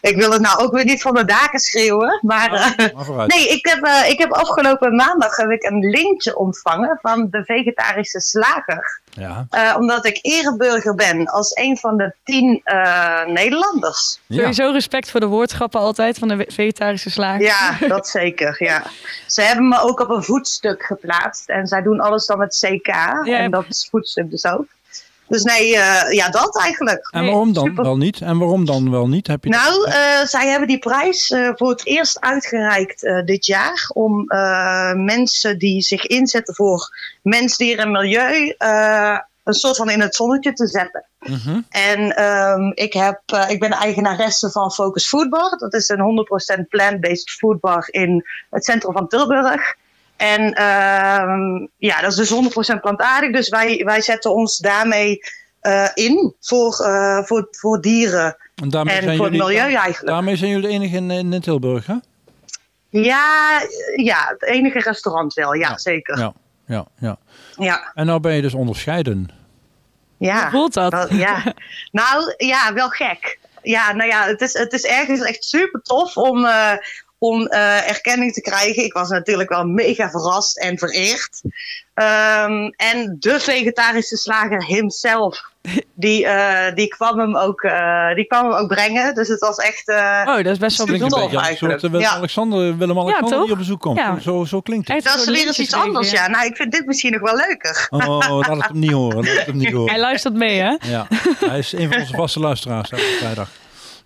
Ik wil het nou ook weer niet van de daken schreeuwen. Maar, eh, Maar vooruit. nee, ik heb, eh, ik heb afgelopen maandag heb ik een lintje ontvangen van de vegetarische slager. Ja. Eh, omdat ik ereburger ben als een van de tien eh, Nederlanders. Sowieso respect voor de woordgrappen altijd van de vegetarische slager. Ja, dat zeker. Ja. Ze hebben me ook op een voetstuk geplaatst. En zij doen alles dan met CK. en dat is voetstuk dus ook. Dus nee, eh, ja, dat eigenlijk. En waarom dan wel niet? En waarom dan wel niet? Heb je Nou, eh, zij hebben die prijs eh, voor het eerst uitgereikt dit jaar. Om mensen die zich inzetten voor mens, dier en milieu. een soort van in het zonnetje te zetten. Mhm. En ehm, ik, heb, ik ben eigenaresse van Focus Foodbar. Dat is een 100% plant-based foodbar in het centrum van Tilburg. En ehm, ja, dat is dus 100% plantaardig. Dus wij, wij zetten ons daarmee eh, in voor, eh, voor, voor dieren. En, daarmee en zijn voor het milieu eigenlijk. Daarmee zijn jullie de enige in, in, Tilburg, hè? Ja, ja, het enige restaurant wel, ja, zeker. Ja, ja, ja. Ja. En nou ben je dus onderscheiden. Ja. Hoe voelt dat? Wel, ja. nou, ja, wel gek. Ja, nou ja, het is, het is ergens echt super tof om, eh, om eh, erkenning te krijgen. Ik was natuurlijk wel mega verrast en vereerd. Ehm, en de vegetarische slager himself, die, eh, die, kwam hem ook, eh, die kwam hem ook brengen. Dus het was echt eh Oh, dat is best wel een beetje soort, eh, Ja. Willem-Alexander die op bezoek komt. Ja. Zo, zo klinkt het. Dat is weer eens iets anders, ja. Nou, ik vind dit misschien nog wel leuker. Oh, laat het hem niet horen. Laat het hem niet horen. Hij luistert mee, hè? Ja, hij is een van onze vaste luisteraars elke vrijdag.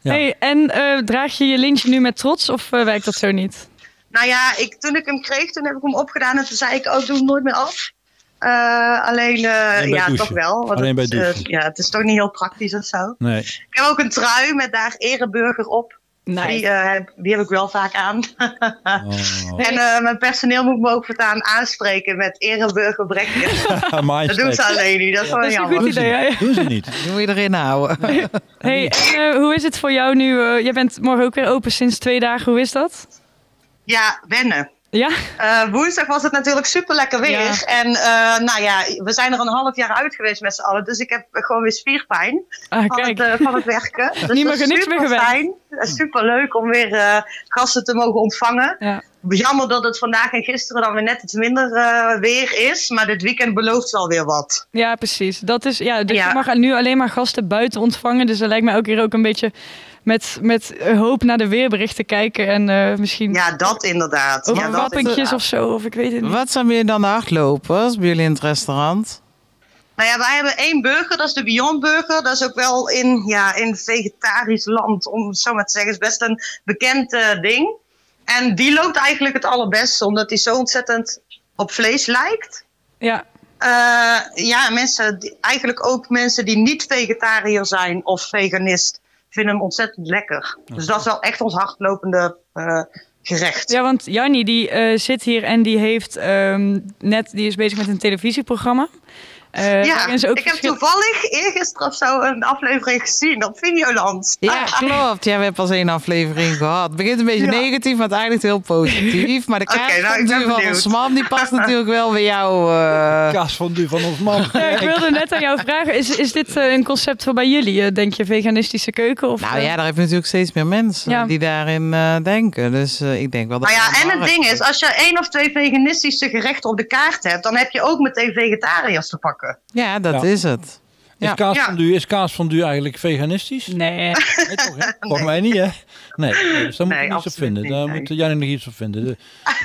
Ja. Hey, en eh, draag je je lintje nu met trots of eh, werkt dat zo niet? Nou ja, ik, toen ik hem kreeg, toen heb ik hem opgedaan en toen zei ik ook, doe hem nooit meer af. Eh, alleen, eh, ja, douchen. toch wel. want Alleen bij het, ja, het is toch niet heel praktisch of zo. Nee. Ik heb ook een trui met daar ereburger op. Nice. Die, eh, heb- die heb ik wel vaak aan. Oh. En eh, mijn personeel moet me ook voortaan aanspreken met ereburger dat doen ze alleen niet, dat is wel Dat is een jammer. goed idee, hè? Doen ze niet. Die moet je erin houden. Hey, en, eh, hoe is het voor jou nu? eh, jij bent morgen ook weer open sinds twee dagen. Hoe is dat? Ja, wennen. Ja? Eh, woensdag was het natuurlijk super lekker weer. Ja. En eh, nou ja, we zijn er een half jaar uit geweest met z'n allen. Dus ik heb gewoon weer spierpijn Ah, van, het, eh, van het werken. Dus niks meer super gewend. Super leuk om weer gasten te mogen ontvangen. Ja. Jammer dat het vandaag en gisteren dan weer net iets minder weer is. Maar dit weekend belooft wel weer wat. Ja, precies. Dat is, ja, dus Ja. je mag nu alleen maar gasten buiten ontvangen. Dus dat lijkt mij ook hier ook een beetje met, met hoop naar de weerberichten kijken. En eh, misschien Ja, dat inderdaad. over ja, wappentjes of zo. Of ik weet het niet. Wat zijn weer dan de hardlopers bij jullie in het restaurant? Nou ja, wij hebben één burger, dat is de Beyond Burger. Dat is ook wel in, ja, in vegetarisch land, om het zo maar te zeggen, is best een bekend eh, ding. En die loopt eigenlijk het allerbeste, omdat die zo ontzettend op vlees lijkt. Ja. Eh, ja, mensen, die- eigenlijk ook mensen die niet vegetariër zijn of veganist, vinden hem ontzettend lekker. Dus dat is wel echt ons hardlopende eh, gerecht. Ja, want Jannie die eh, zit hier en die heeft ehm, net, die is bezig met een televisieprogramma. Eh, ja, waarin ze ook ik heb toevallig eergisteren of zo een aflevering gezien op Videoland. Ja, klopt. Ja, we hebben pas één aflevering gehad. Het begint een beetje Ja. negatief, maar uiteindelijk heel positief. Maar de Oké, kaas nou, ik ben van ons mam, die past natuurlijk wel bij jou. eh. Kaas van du van ons man. Ja, ik wilde net aan jou vragen, is, is dit eh, een concept voor bij jullie? eh, denk je veganistische keuken? Of, Nou ja, daar heb je natuurlijk steeds meer mensen Ja. die daarin eh, denken. Dus ik denk wel dat... Nou ja, het en het ding is, als je één of twee veganistische gerechten op de kaart hebt, dan heb je ook meteen vegetariërs te pakken. Ja, dat Ja. is het. Is kaas Ja. van du, is kaas van du eigenlijk veganistisch? Nee. Nee, toch, hè? Volgens mij niet, hè? Nee, dus daar moet Nee, je iets op vinden. niet, Daar nee. moet Janne nog iets op vinden. De,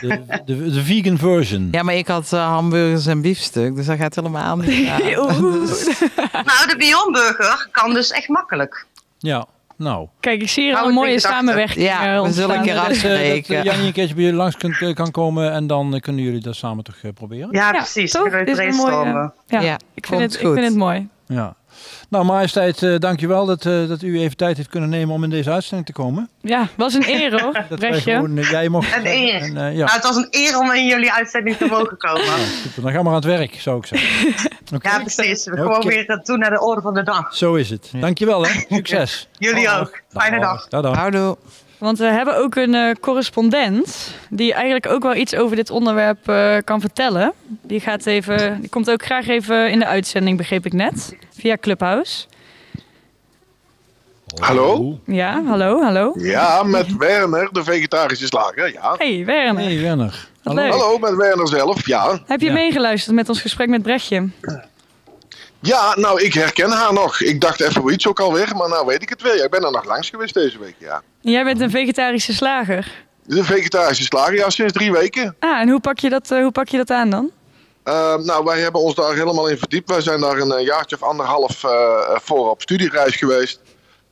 de, de, de vegan version. Ja, maar ik had eh, hamburgers en biefstuk, dus dat gaat helemaal niet aan. Dus- Nou, de Beyond Burger kan dus echt makkelijk. Ja, nou. Kijk, ik zie hier een mooie samenwerking Ja, eh, we zullen een keer eh, dat afspreken. eh, Jannie een keertje bij jullie langs kunt, eh, kan komen en dan eh, kunnen jullie dat samen toch eh, proberen? Ja, Ja, precies. toch? Kunnen we Dit is een mooie- brainstormen. Ja, Ja, ik, vind het, ik vind het mooi. Ja. Nou, majesteit, eh dankjewel dat, eh, dat u even tijd heeft kunnen nemen om in deze uitzending te komen. Ja, was een eer hoor, Dat gewoon, eh, jij mocht... Een eer. en, ja. Nou, het was een eer om in jullie uitzending te mogen komen. Super. Dan gaan we aan het werk, zou ik zeggen. Ja, precies. We gewoon weer toe naar de orde van de dag. Zo is het. Dankjewel, hè. Succes. Jullie ook. Fijne dag. Dag, dag. Houdoe. Want we hebben ook een eh, correspondent die eigenlijk ook wel iets over dit onderwerp eh, kan vertellen. Die, gaat even, die komt ook graag even in de uitzending, begreep ik net, via Clubhouse. Hallo? Ja, hallo, hallo. Ja, met Werner, de vegetarische slager. Ja. Hey, Werner. Hey, Werner. Leuk. Hallo, met Werner zelf. Ja. Heb je Ja. meegeluisterd met ons gesprek met Brechtje? Ja, nou, ik herken haar nog. Ik dacht even wel iets ook alweer, maar nou weet ik het weer. Ik ben er nog langs geweest deze week, ja. Jij bent een vegetarische slager. De vegetarische slager, ja, sinds drie weken. Ah, en hoe pak je dat, eh, hoe pak je dat aan dan? Uh, nou, wij hebben ons daar helemaal in verdiept. Wij zijn daar een eh, jaartje of anderhalf uh, voor op studiereis geweest.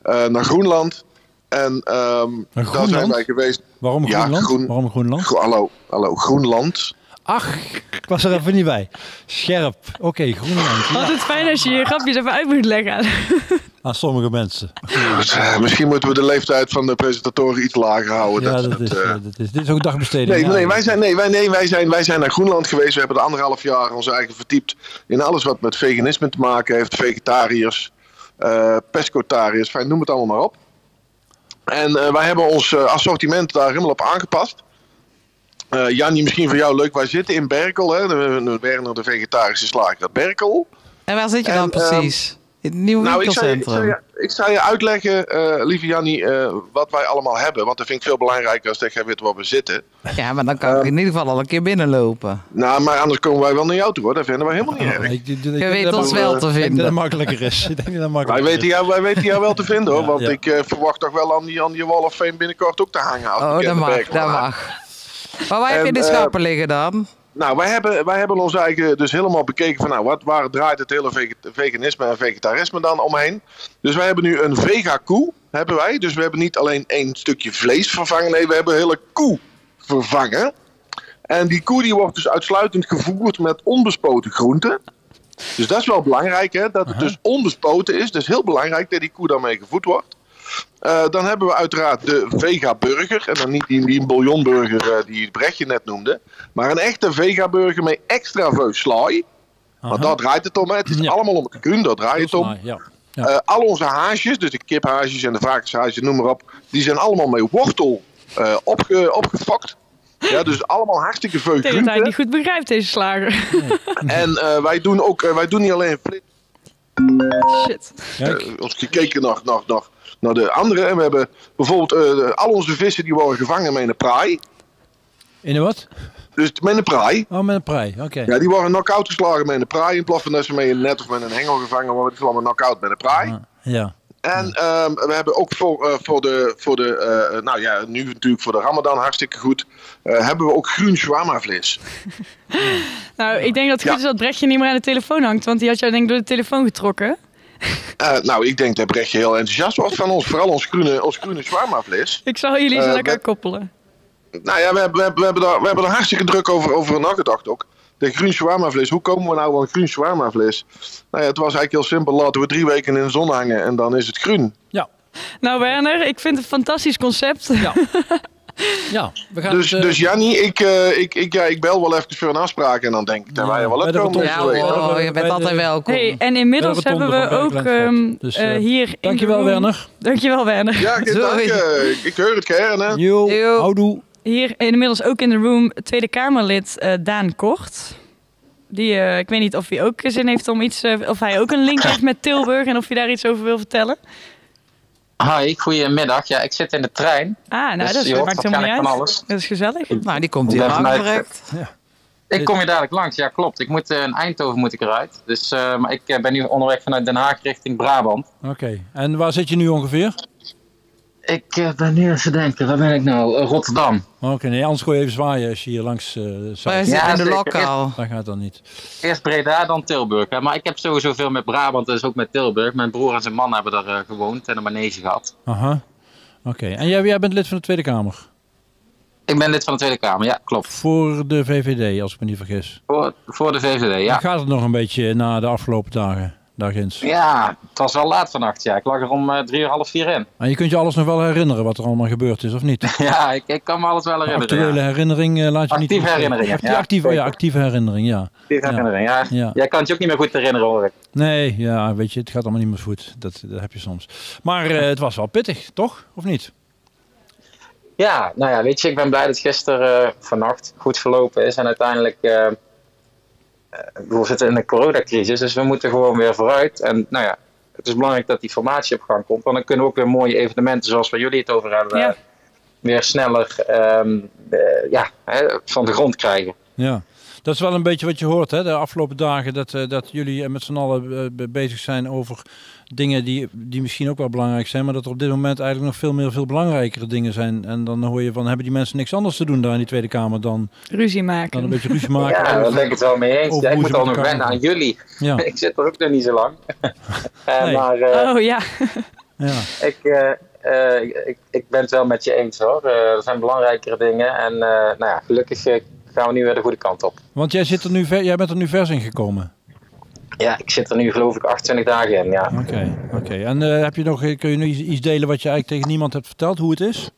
Uh, naar Groenland. En um, daar zijn wij geweest. Waarom Ja, Groenland? Groen- Waarom Groenland? Gro- hallo, hallo, Groenland. Ach, ik was er even niet bij. Scherp. Oké, Groenland. Ja. Altijd fijn als je je grapjes even uit moet leggen. Aan sommige mensen. Dus, eh, misschien moeten we de leeftijd van de presentatoren iets lager houden. Ja, Dat- dat is, dat, eh, eh, dat is, dit is ook dagbesteding. Nee, Ja. nee, wij zijn, nee, wij, nee wij, zijn, wij zijn naar Groenland geweest. We hebben er anderhalf jaar ons eigen verdiept in alles wat met veganisme te maken heeft. Vegetariërs, eh pescotariërs, fijn, noem het allemaal maar op. En eh, wij hebben ons assortiment daar helemaal op aangepast. Eh Jannie, misschien voor jou leuk. Wij zitten in Berkel, hè, de, Werner de vegetarische slager uit Berkel. En waar zit je dan En, ehm, precies? In het nieuwe Nou, ik zou, je, ik, winkelcentrum? zou je, ik zou je uitleggen, eh, lieve Jannie, eh, wat wij allemaal hebben. Want dat vind ik veel belangrijker als dat jij weet waar we zitten. Ja, maar dan kan ik in ieder geval al een keer binnenlopen. Nou, maar anders komen wij wel naar jou toe hoor. Dat vinden wij helemaal niet erg. Je weet ons wel te Ik denk dat vinden. het makkelijker is. Ik denk dat makkelijker Wij weten, jou, wij weten jou wel te vinden hoor. Ja, Want ja. ik verwacht toch wel aan die, aan die Wall of Fame binnenkort ook te hangen. Oh, dat mag, dat mag. Maar waar heb je En, de eh, schappen liggen dan? Nou, wij hebben, wij hebben ons eigen dus helemaal bekeken van nou, wat, waar draait het hele veganisme en vegetarisme dan omheen. Dus wij hebben nu een vega-koe, hebben wij. Dus we hebben niet alleen één stukje vlees vervangen, nee, we hebben een hele koe vervangen. En die koe die wordt dus uitsluitend gevoerd met onbespoten groenten. Dus dat is wel belangrijk, hè, dat het dus onbespoten is. Dus heel belangrijk dat die koe daarmee gevoed wordt. Eh, dan hebben we uiteraard de Vega Burger. En dan niet die, die bouillonburger eh, die Brechtje net noemde. Maar een echte Vega Burger met extra veel slaai. Want daar draait het om. Hè. Het is allemaal om het groen, daar draait het om. Ja. Eh, al onze haasjes, dus de kiphaasjes en de varkenshaasjes, noem maar op. Die zijn allemaal met wortel eh, opge, opgefokt. Ja, dus allemaal hartstikke veel Ik denk dat hij niet goed begrijpt, deze slager. En eh, wij doen ook, wij doen niet alleen. Shit. Eh, ons gekeken naar, naar, naar, naar de andere. En we hebben bijvoorbeeld eh, al onze vissen die worden gevangen met een praai. In de wat? Dus met een praai. Oh, met een prei. Oké. Ja, die worden knock-out geslagen met een praai. In plaats van dat ze met een net of met een hengel gevangen worden. Die allemaal knock-out met een praai. Ja. En ehm, we hebben ook voor, eh, voor de, voor de eh, nou ja, nu natuurlijk voor de Ramadan hartstikke goed. eh, hebben we ook groen shawarma vlees. Nou, ik denk dat het goed is dat Brechtje niet meer aan de telefoon hangt, want die had jou denk ik door de telefoon getrokken. Eh, nou, ik denk dat Brechtje heel enthousiast wordt van ons. Vooral ons groene, ons groene shawarma vlees. Ik zal jullie zo Eh, lekker we- koppelen. Nou ja, we hebben, we hebben, we hebben, daar, we hebben er hartstikke druk over, over nagedacht ook. De groen shawarma vlees. Hoe komen we nou aan groen shawarma vlees? Nou ja, het was eigenlijk heel simpel. Laten we drie weken in de zon hangen en dan is het groen. Ja. Nou Werner, ik vind het een fantastisch concept. Ja. Ja, we gaan Dus, het, eh, dus Jannie, ik, eh, ik, ik, ja, ik bel wel even voor een afspraak en dan denk ik dat wij wel uitkomen. Ja hoor, je bent altijd welkom. Hey, en inmiddels hebben we ook ehm, Dus, eh, hier... in de dankjewel, room- Werner. Dankjewel Werner. Ja, ik dank je. Ik hoor het gerne. Yo, houdoe. Hier inmiddels ook in de room Tweede Kamerlid eh, Daan Kort. Die, eh, ik weet niet of hij ook zin heeft om iets, eh, of hij ook een link heeft met Tilburg en of je daar iets over wil vertellen. Hi, goedemiddag. Ja, ik zit in de trein. Ah, nou, Dus dat is, hoort maakt helemaal niet waarschijnlijk uit. van alles. Dat is gezellig. Nou, die komt hier aangereikt. Ik kom hier dadelijk langs, ja klopt. Ik moet, eh, in Eindhoven moet ik eruit. Dus, eh, maar ik eh, ben nu onderweg vanuit Den Haag richting Brabant. Oké. En waar zit je nu ongeveer? Ik eh, ben nu even denken, waar ben ik nou? Eh, Rotterdam. Oké, nee, anders gooi je even zwaaien als je hier langs uh, zitten in de lokaal. Dat gaat dan niet. Eerst Breda, dan Tilburg. Hè. Maar ik heb sowieso veel met Brabant, dus ook met Tilburg. Mijn broer en zijn man hebben daar eh, gewoond en een manege gehad. Aha. Oké. En jij, jij bent lid van de Tweede Kamer? Ik ben lid van de Tweede Kamer, ja, klopt. Voor de VVD, als ik me niet vergis. Voor, voor de VVD, ja. Hoe gaat het nog een beetje na de afgelopen dagen, daarginds? Ja, het was wel laat vannacht, ja. Ik lag er om eh, drie uur, half vier in. En je kunt je alles nog wel herinneren wat er allemaal gebeurd is, of niet? Ja, ik, ik kan me alles wel herinneren. Actuele ja. herinnering eh, laat je niet... Actieve herinneringen, Actie- ja, actieve, oh ja, actieve herinnering, ja. Actieve herinnering, ja. Ja. Jij kan het je ook niet meer goed herinneren, hoor ik. Nee, ja, weet je, het gaat allemaal niet meer goed. Dat, dat heb je soms. Maar eh, het was wel pittig, toch? Of niet? Ja, nou ja, weet je, ik ben blij dat gisteren vannacht goed verlopen is. En uiteindelijk, we zitten in een coronacrisis, dus we moeten gewoon weer vooruit. En nou ja, het is belangrijk dat die formatie op gang komt. Want dan kunnen we ook weer mooie evenementen zoals waar jullie het over hebben, Ja. weer sneller ehm, eh, ja, hè, van de grond krijgen. Ja, dat is wel een beetje wat je hoort hè, de afgelopen dagen. Dat, eh, dat jullie eh, met z'n allen eh, be- bezig zijn over dingen die, die misschien ook wel belangrijk zijn. Maar dat er op dit moment eigenlijk nog veel meer, veel belangrijkere dingen zijn. En dan hoor je van, hebben die mensen niks anders te doen daar in die Tweede Kamer dan, Ruzie maken. dan een beetje ruzie maken? Ja, daar ben ik het wel mee eens. Ja, ik moet al nog wennen aan jullie. Ja. ik zit er ook nog niet zo lang. Eh, Nee. Maar eh, Oh ja. Ja. ik, eh, eh, ik, ik ben het wel met je eens hoor. Er zijn belangrijkere dingen. En eh, nou ja, gelukkig gaan we nu weer de goede kant op. Want jij, zit er nu ver, jij bent er nu vers in gekomen. Ja, ik zit er nu geloof ik 28 dagen in. Ja. Oké, oké. En eh, heb je nog, kun je nu iets, delen wat je eigenlijk tegen niemand hebt verteld, hoe het is?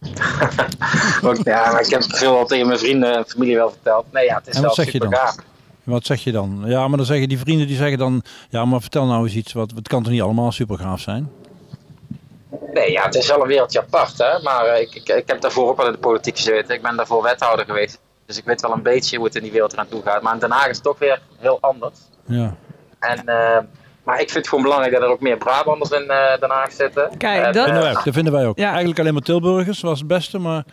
Ja, maar ik heb veel al tegen mijn vrienden en familie wel verteld. Nee, ja, het is En wel wat zeg je dan? gaaf. Wat zeg je dan? Ja, maar dan zeggen die vrienden die zeggen dan, ja, maar vertel nou eens iets. Wat, het kan toch niet allemaal super gaaf zijn? Nee, ja, het is wel een wereldje apart, hè. Maar eh, ik, ik, ik heb daarvoor ook al in de politiek gezeten. Ik ben daarvoor wethouder geweest. Dus ik weet wel een beetje hoe het in die wereld eraan toe gaat. Maar in Den Haag is het toch weer heel anders. Ja. En, eh, maar ik vind het gewoon belangrijk dat er ook meer Brabanders in eh, Den Haag zitten. Kijk, dat- Vinden wij ook, dat vinden wij ook. Eigenlijk alleen maar Tilburgers was het beste, maar...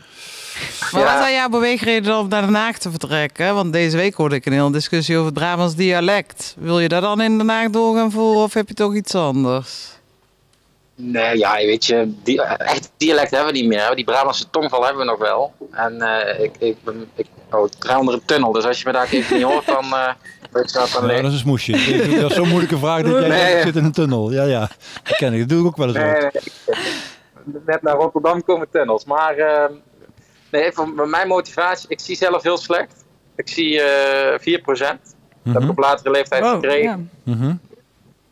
Maar wat zijn jouw beweegreden om naar Den Haag te vertrekken? Want deze week hoorde ik een hele discussie over het Brabants dialect. Wil je daar dan in Den Haag door gaan voeren of heb je toch iets anders? Nee, ja, weet je, die, echt dialect hebben we niet meer. Die Brabantse tongval hebben we nog wel. En eh, ik, ik, ben- ik, oh, ik rij onder een tunnel, dus als je me daar even niet hoort, dan eh dat is een smoesje. Dat is zo'n moeilijke vraag dat jij Nee. zit in een tunnel. Ja, ja. Dat ken ik. Dat doe ik ook wel eens. Nee, net naar Rotterdam komen tunnels. Maar eh, nee, voor mijn motivatie, ik zie zelf heel slecht. Ik zie eh 4%. Dat heb ik op latere leeftijd Wow, gekregen. ja. Mhm.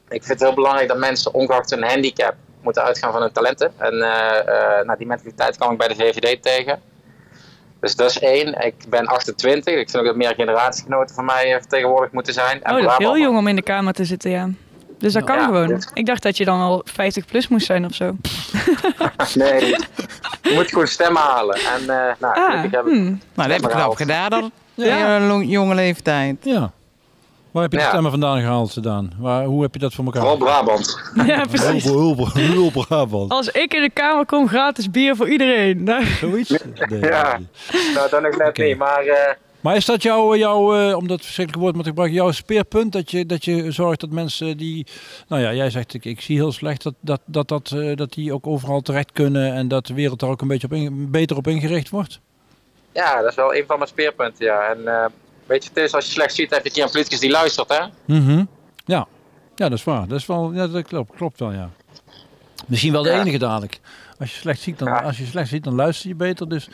Ik vind het heel belangrijk dat mensen, ongeacht hun handicap, moeten uitgaan van hun talenten. En eh, eh, nou, die mentaliteit kwam ik bij de VVD tegen. Dus dat is één. Ik ben 28. Ik vind ook dat meer generatiegenoten van mij eh, vertegenwoordigd moeten zijn. En Oh, dat is heel jong om in de kamer te zitten, ja. Dus dat kan Ja, gewoon. dus- Ik dacht dat je dan al 50 plus moest zijn of zo. Nee, je moet gewoon stemmen halen. En eh nou, Ah, heb ik Nou, dat heb ik knap gedaan dan. Ja. In een jonge leeftijd. Ja. Waar heb je de Ja. stemmen vandaan gehaald, Daan? Waar, hoe heb je dat voor elkaar? Vooral Brabant. Ja, precies. Heel, heel, heel Brabant. Als ik in de kamer kom, gratis bier voor iedereen. Nou, Zoiets? Nee. Ja, nou dan nog net niet. Maar eh, Maar is dat jouw, jouw eh, om dat verschrikkelijke woord maar te gebruiken, jouw speerpunt? Dat je, dat je zorgt dat mensen die, nou ja, jij zegt ik, ik zie heel slecht dat, dat, dat, dat, eh, dat die ook overal terecht kunnen en dat de wereld daar ook een beetje op in- beter op ingericht wordt? ja, dat is wel een van mijn speerpunten, ja. En eh, weet je, het is als je slecht ziet, heb je een keer een politicus die luistert, hè? Mhm. Ja. ja, dat is waar. Dat, is wel, ja, dat klopt, klopt wel, ja. Misschien wel de Ja. enige dadelijk. Als je slecht ziet, dan, als je slecht ziet, dan luister je beter. Dus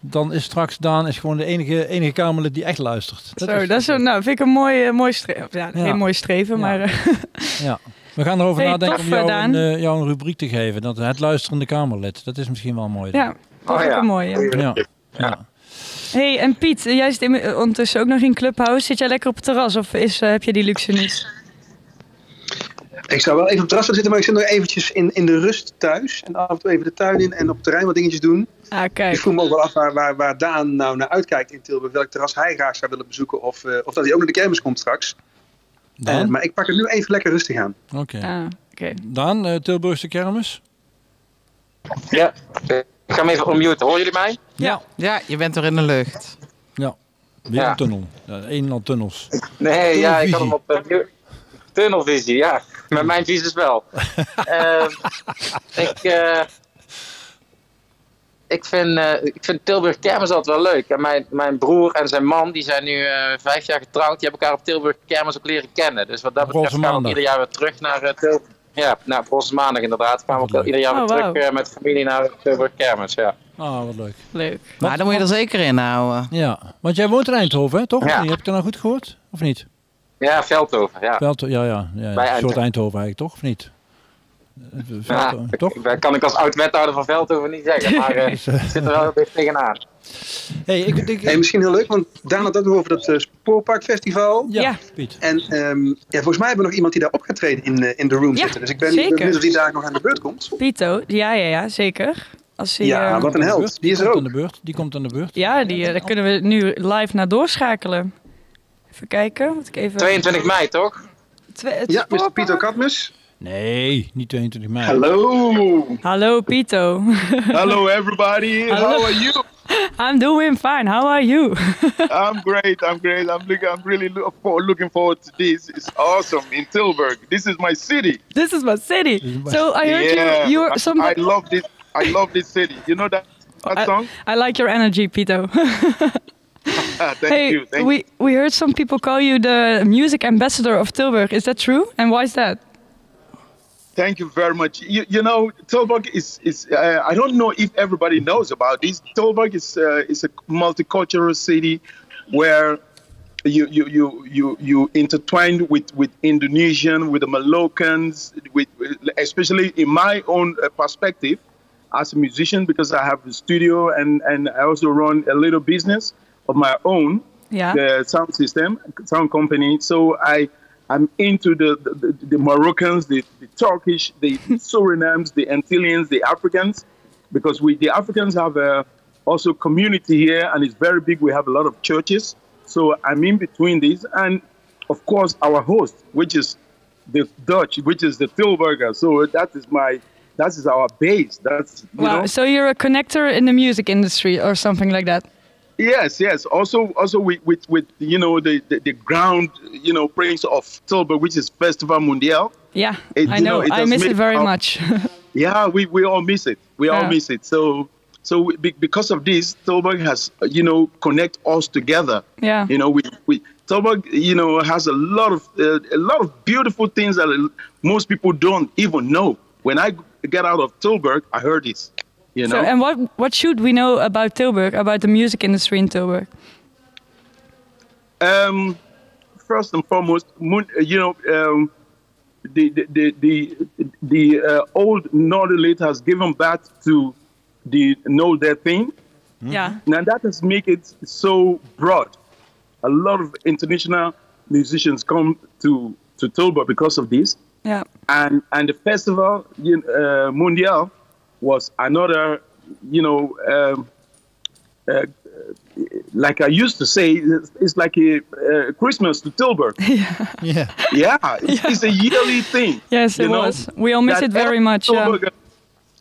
dan is straks Daan is gewoon de enige, enige Kamerlid die echt luistert. Dat zo, is- dat is een, nou, vind ik een mooi, mooi streven. Ja, Ja. geen mooi streven, Ja. maar... eh, Ja. We gaan erover Hey, nadenken tof, om jou eh, een, eh, jou een rubriek te geven. Dat, het luisterende Kamerlid. Dat is misschien wel mooi. ja, dat is Oh, ook ja. een mooie. Ja. Hey, en Piet, jij zit in- ondertussen ook nog in Clubhouse. Zit jij lekker op het terras of is, eh, heb je die luxe niet? Ik zou wel even op het terras willen zitten, maar ik zit nog eventjes in, in de rust thuis. En af en toe even de tuin in en op het terrein wat dingetjes doen. Ah, Ik kijk. voel me ook wel af waar, waar, waar Daan nou naar uitkijkt in Tilburg. Welk terras hij graag zou willen bezoeken. Of, eh, of dat hij ook naar de kermis komt straks. Daan? Eh, maar ik pak het nu even lekker rustig aan. Oké. Ah, oké. Daan, eh, Tilburgse kermis? Ja. Eh, Ik ga hem even unmuten. Horen jullie mij? Ja. Ja, je bent er in de lucht. Ja. Weer Ja. een tunnel. Ja, een en al tunnels. Nee, ja, ik had hem op uh, mute. Tunnelvisie, ja. Met mijn visus wel. Ehm, ik, eh, ik, vind, eh, ik vind Tilburg Kermis altijd wel leuk. En mijn, mijn broer en zijn man, die zijn nu eh, vijf jaar getrouwd. Die hebben elkaar op Tilburg Kermis ook leren kennen. Dus wat dat betreft gaan we ieder jaar weer terug naar uh, Tilburg. Ja, nou, Roze Maandag inderdaad. Gaan we ook ieder jaar weer Oh, terug eh, met familie naar Tilburg Kermis, ja. Ah, wat leuk. Leuk. Maar dan moet je er zeker in houden. Ja, want jij woont in Eindhoven, hè, toch? Ja. Heb ik dat nou goed gehoord? Of niet? Ja, Veldhoven, ja. Veld, ja, ja. ja, ja. Bij Een soort Eindhoven. Eigenlijk, toch? Of niet? Eh, Ja, Veldhoven, toch? dat kan ik als oud-wethouder van Veldhoven niet zeggen, maar eh, Dus, eh, ik zit er wel heel dicht tegenaan. Hey, ik, ik, En misschien heel leuk, want Daan had ook nog over dat eh, Spoorparkfestival. ja, Ja. Piet. En ehm, ja, volgens mij hebben we nog iemand die daar op gaat treden in, eh, in de room Ja, zitten. Dus ik ben zeker. benieuwd of die daar nog aan de beurt komt. Pito, ja, ja, ja, zeker. Als hij, Ja, eh, wat een held. Die is er komt ook. aan de beurt. Die komt aan de beurt. ja die, daar kunnen we nu live naar doorschakelen. Even kijken, moet ik even... 22 mei, toch? Twe- het Ja, Mr. Pieter Katmus. Nee, niet 22 mei. Hello. Hallo Pito. Hello, everybody. Hello. How are you? I'm doing fine. How are you? I'm great. I'm great. I'm looking. I'm really look for, looking forward to this. It's awesome in Tilburg. This is my city. This is my city. So I heard yeah, you. You're I- some. I love this. I love this city. You know that, that I, song? I like your energy, Pito. Thank hey, you. Thank we you. we heard some people call you the music ambassador of Tilburg. Is that true? And why is that? Thank you very much. You, you know, Tilburg is is. Uh, I don't know if everybody knows about this. Tilburg is uh, is a multicultural city where you you you you you intertwine with with Indonesian, with the Moluccans, with especially in my own uh, perspective as a musician because I have a studio and and I also run a little business of my own Yeah. the sound system, sound company. So I, I'm into the the, the Moroccans, the, the Turkish, the Surinams, the Antillians, the Africans, because we the Africans have a also community here and it's very big. We have a lot of churches. So I'm in between these, and of course our host, which is the Dutch, which is the Tilburger. So that is my that is our base. That's you Wow. know. So you're a connector in the music industry or something like that? Yes, yes. Also, also with with, with you know the, the, the ground you know prince of Tilburg, which is Festival Mundial. Yeah, It- I know. know, I miss it very our- much. Yeah, we, we all miss it. We all miss it. So so we, because of this, Tilburg has you know connect us together. Yeah. You know we we Tilburg you know has a lot of uh, a lot of beautiful things that most people don't even know. When I get out of Tilburg, I heard this. You know. So, and what what should we know about Tilburg, about the music industry in Tilburg? Um, first and foremost, moon, uh, you know, um, the the the the, the uh, old Northern has given birth to the know their thing. Yeah. Now that has make it so broad. A lot of international musicians come to to Tilburg because of this, Yeah. and and the festival you know, uh, Mundial was another, you know. Um, uh, like I used to say, it's, it's like a uh, Christmas to Tilburg. Yeah. Yeah, it's, it's a yearly thing. Yes, it know, was. We all miss that it very every much. Yeah.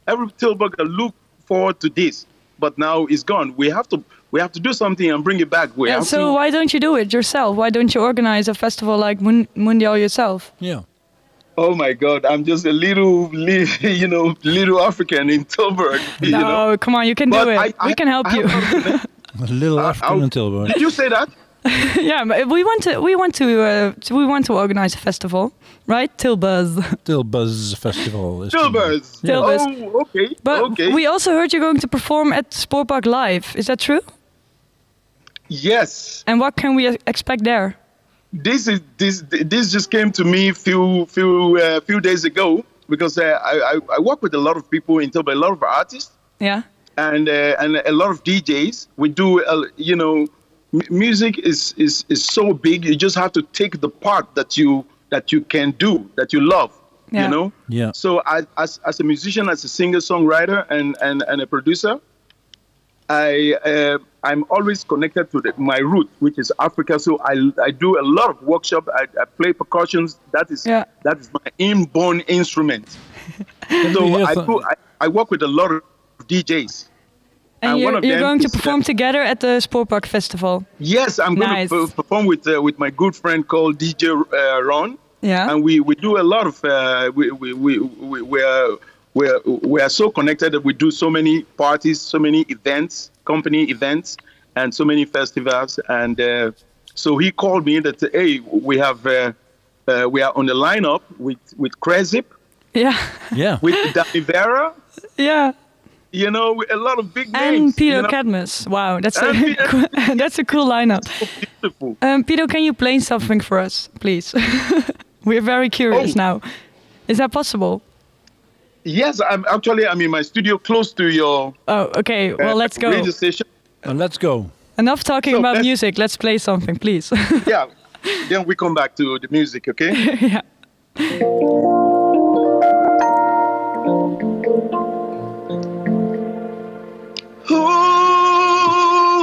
Every Tilburger look forward to this, but now it's gone. We have to we have to do something and bring it back. We Yeah, have so to, why don't you do it yourself? Why don't you organize a festival like Mun- Mundial yourself? Yeah. Oh my God, I'm just a little, li- you know, little African in Tilburg. You no, know? come on, you can But do it. I- we I- can help I you. A little African in Tilburg. Did you say that? yeah, but we want to. We want to. Uh, to- we want to organize a festival, right? Tilbuzz. Tilbuzz Festival. Is Tilburg. Tilburg. Oh, okay. But okay. we also heard you're going to perform at Sportpark Live. Is that true? Yes. And what can we expect there? This is this this just came to me few few uh, few days ago because uh, I, I I work with a lot of people in Tilburg, a lot of artists Yeah. and uh, and a lot of DJs. We do uh, you know m- music is, is is so big. You just have to take the part that you that you can do that you love. Yeah. You know. Yeah. So I, as as a musician, as a singer songwriter, and and and a producer, I uh, I'm always connected to the, my root, which is Africa. So I I do a lot of workshop. I, I play percussions. That is Yeah. that is my inborn instrument. so hear I do I, I work with a lot of DJs. And, And one you're, of you're them going to is, perform together at the Sportpark Festival. Yes, I'm going Nice. to perform with uh, with my good friend called DJ uh, Ron. Yeah. and we, we do a lot of uh, we, we, we, we, we, are, we, are, we are so connected that we do so many parties so many events company events and so many festivals and uh, so he called me that hey we have uh, uh, we are on the lineup with with Krezip Yeah. Yeah. with Danny Vera Yeah. you know a lot of big And names Peter you know? Cadmus. Wow, that's a And Pe- cool- that's a cool lineup. beautiful Um, Peter, can you play something for us, please? We're very curious Oh. now. Is that possible? Yes I'm actually I'm in my studio close to your Oh, okay. Well, uh, let's go. radio station Uh, let's go. Enough talking So about let's- music. Let's play something, please. yeah then we come back to the music okay yeah.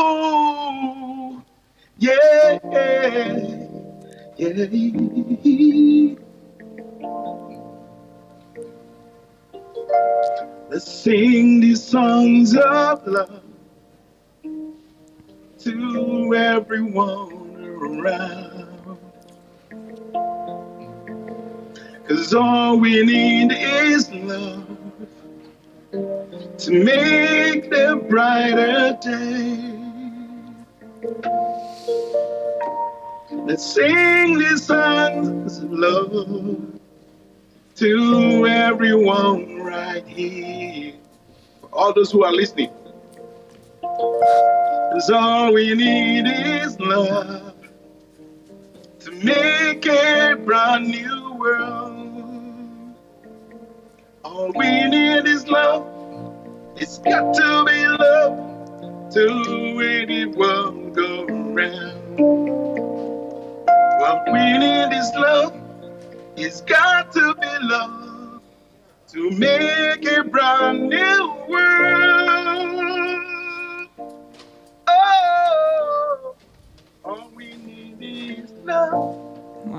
Ooh, yeah, yeah. Let's sing these songs of love to everyone around. Cause all we need is love to make the brighter day. Let's sing these songs of love to everyone here. For all those who are listening. Cause all we need is love to make a brand new world. All we need is love. It's got to be love to anyone go around. What we need is love. It's got to be love to make a brand new world. Oh, all we need is love.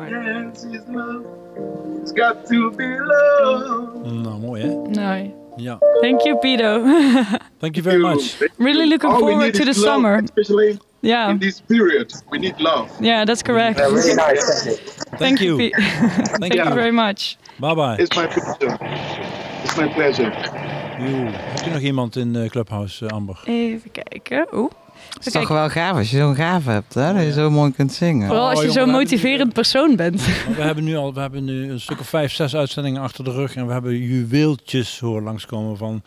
Yes, is love. It's got to be love. No, mooi hè? Nee. Ja. Thank you, Pido. Thank you very much. really looking All forward to the love, summer. Especially Yeah. in this period, we need love. Yeah, that's correct. Yeah, really nice, thank you. Thank you. you. Pi- Thank you very much. Bye bye. It's my pleasure. My pleasure. Heb je nog iemand in de Clubhouse, eh, Amber? Even kijken. Oeh. Het is toch wel gaaf als je zo'n gave hebt, hè? Dat je zo mooi kunt zingen. Vooral als je Oh, zo'n motiverend persoon bent. We hebben nu al we hebben nu een stuk of vijf, zes uitzendingen achter de rug. En we hebben juweeltjes horen langskomen van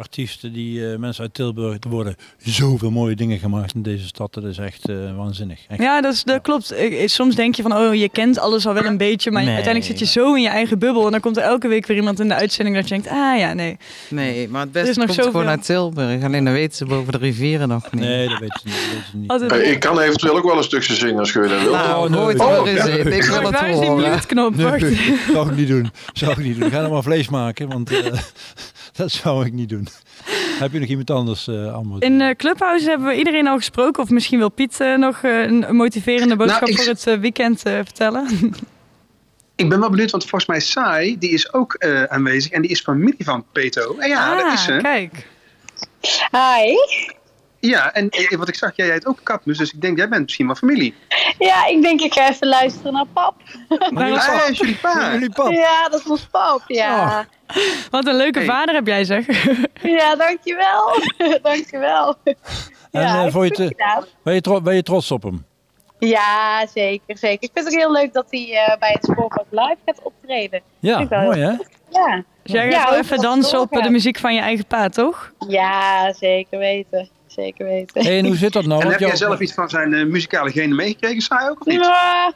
artiesten die eh, mensen uit Tilburg. Er worden zoveel mooie dingen gemaakt in deze stad. Dat is echt eh, waanzinnig. Echt. Ja, dat, is, dat klopt. Ik- Soms denk je van, oh, je kent alles al wel een beetje. Maar Nee. uiteindelijk zit je zo in je eigen bubbel. En dan komt er elke week weer iemand in de uitzending dat je denkt, ah ja, nee. Nee, maar het beste is nog komt zoveel. gewoon uit Tilburg. Alleen dan weten ze boven de rivieren nog niet. Nee, dat weten ze niet. Dat weten ze niet. Eh, Ik kan eventueel ook wel een stukje zingen als je dat wil. Nou, nee, nooit nee. hoor eens in. Ik wil het Waar is die horen. mute-knop? Nee, zou ik niet doen. Zou ik niet doen. Ga dan maar vlees maken, want eh, dat zou ik niet doen. Heb je nog iemand anders, eh Amber? In eh Clubhouse hebben we iedereen al gesproken. Of misschien wil Piet eh, nog een motiverende boodschap Nou, ik- voor het weekend vertellen. Ik ben wel benieuwd, want volgens mij Sai, die is ook eh, aanwezig. En die is familie van Peto. En ja, dat is ze. Ah, kijk. Hi. Ja, en wat ik zag, jij heet ook Kapmus. Dus ik denk, jij bent misschien wel familie. Ja, ik denk ik ga even luisteren naar pap. Ah, is jullie pa? Jullie pap? Ja, dat is ons pap, ja. Wat een leuke vader heb jij zeg. Ja, dankjewel. dankjewel. En Ja, eh, vond je goed het, gedaan. ben, je tro- ben je trots op hem? Ja, zeker, zeker. Ik vind het ook heel leuk dat hij eh, bij het Spoorpark Live gaat optreden. Ja, mooi hè? Ja. Dus jij Ja, gaat wel even dansen op de muziek van je eigen pa, toch? Ja, zeker weten. Zeker weten. Hey, en hoe zit dat nou? En heb jij zelf iets van zijn eh, muzikale genen meegekregen, Sai ook of niet? Ja,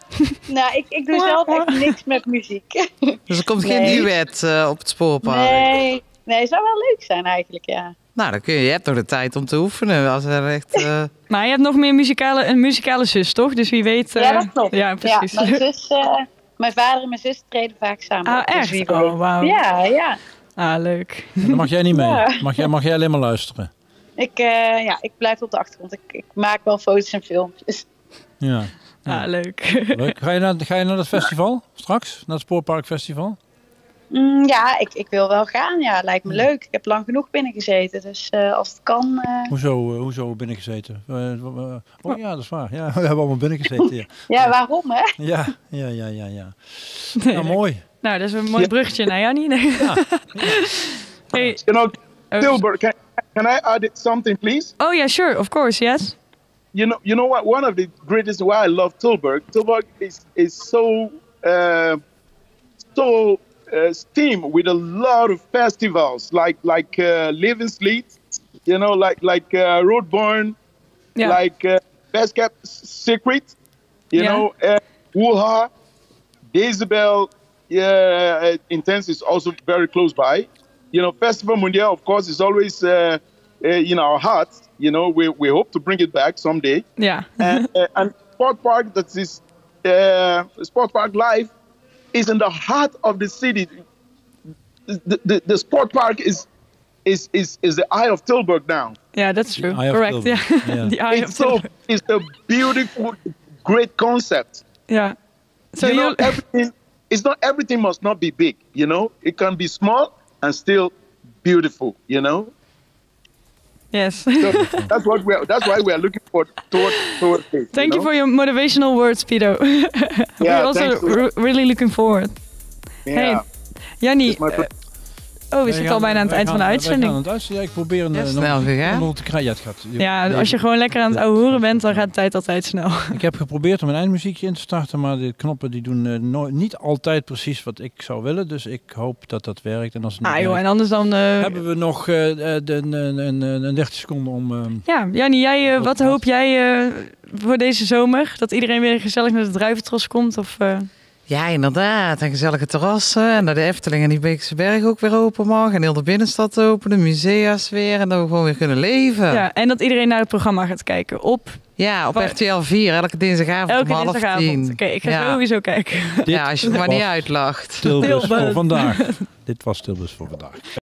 nou, ik, ik doe zelf echt niks met muziek. Dus er komt geen Nee. duet eh, op het spoorpark. Nee, nee, zou wel leuk zijn eigenlijk, ja. Nou, dan kun je, je hebt nog de tijd om te oefenen. Als er echt, eh, Maar je hebt nog meer muzikale, een muzikale zus, toch? Dus wie weet... Ja, dat klopt. Ja, precies. Ja, mijn, zus, eh, mijn vader en mijn zus treden vaak samen. Ah, op, dus echt? wie Oh, wauw. Ja, ja. Ah, leuk. En dan mag jij niet mee. Ja. Mag jij, mag jij alleen maar luisteren? Ik, eh, ja, ik blijf op de achtergrond. Ik, ik maak wel foto's en filmpjes. Ja. Ah, leuk. Leuk. Ga je, naar, ga je naar dat festival straks? Naar het Spoorparkfestival? Mm, ja, ik, ik wil wel gaan. Ja, lijkt me leuk. Ik heb lang genoeg binnen gezeten. Dus eh, als het kan. eh, Hoezo, eh, hoezo binnengezeten? Oh ja, dat is waar. Ja, we hebben allemaal binnengezeten. Ja, ja, waarom hè? ja, ja, ja. ja, ja. Nee, Nou, mooi. Nou, dat is een mooi bruggetje naar Jannie. Nee. Hey. You know, Tilburg, can, I add something, please? Oh yeah, sure, of course, yes. You know, you know what? One of the greatest why I love Tilburg. Tilburg is is so uh, so uh, steamed with a lot of festivals, like like uh, Living Sleet, you know, like like uh, Roadburn, Yeah. like uh, Best Kept Secret, you Yeah. know, uh, Wuha, Isabel. Yeah, uh, Intense is also very close by. You know, Festival Mundial, of course, is always uh, uh, in our hearts. You know, we, we hope to bring it back someday. Yeah. and, uh, and Sport Park, that is uh, Sport Park Live, is in the heart of the city. The, the, the Sport Park is is is is the eye of Tilburg now. Yeah, that's true. eye Correct. Tilburg. Yeah. Yeah. the eye it's of so Tilburg. it's a beautiful, great concept. Yeah. So you know, everything. It's not everything must not be big. You know, it can be small and still beautiful, you know. Yes. So that's what we're. That's why we are looking for toward toward this. Thank you know? for your motivational words, Pido. We're also re- really looking forward. Yeah. Hey, eh, oh, we zitten al bijna aan het eind van de uitzending. aan het uitzending. Ja, ik probeer een Ja, eh, snel nog- gegaan. nog te krijgen. Ja, het gaat. Ja, als je gewoon lekker aan het ouwe hoeren bent, dan gaat de tijd altijd snel. Ik heb geprobeerd om een eindmuziekje in te starten, maar de knoppen die doen eh, nooit- niet altijd precies wat ik zou willen. Dus ik hoop dat dat werkt. En als het niet Ah joh, werkt, en anders dan... eh, hebben we nog eh, eh, de, een, een, een, een 30 seconden om... Ja, Jannie, jij, wat hoop jij eh, voor deze zomer? Dat iedereen weer gezellig naar de druiventros komt? Of, eh, Ja, inderdaad. En gezellige terrassen. En dat de Efteling en die Beekse Berg ook weer open mag. En heel de binnenstad open. De musea's weer. En dat we gewoon weer kunnen leven. ja, en dat iedereen naar het programma gaat kijken op... Ja, op RTL 4. Elke dinsdagavond Elke om half dinsdagavond. tien. Oké, ik ga Ja. sowieso kijken. Ja, als je het maar niet uitlacht. Tilburg voor vandaag. Dit was Tilburg voor vandaag.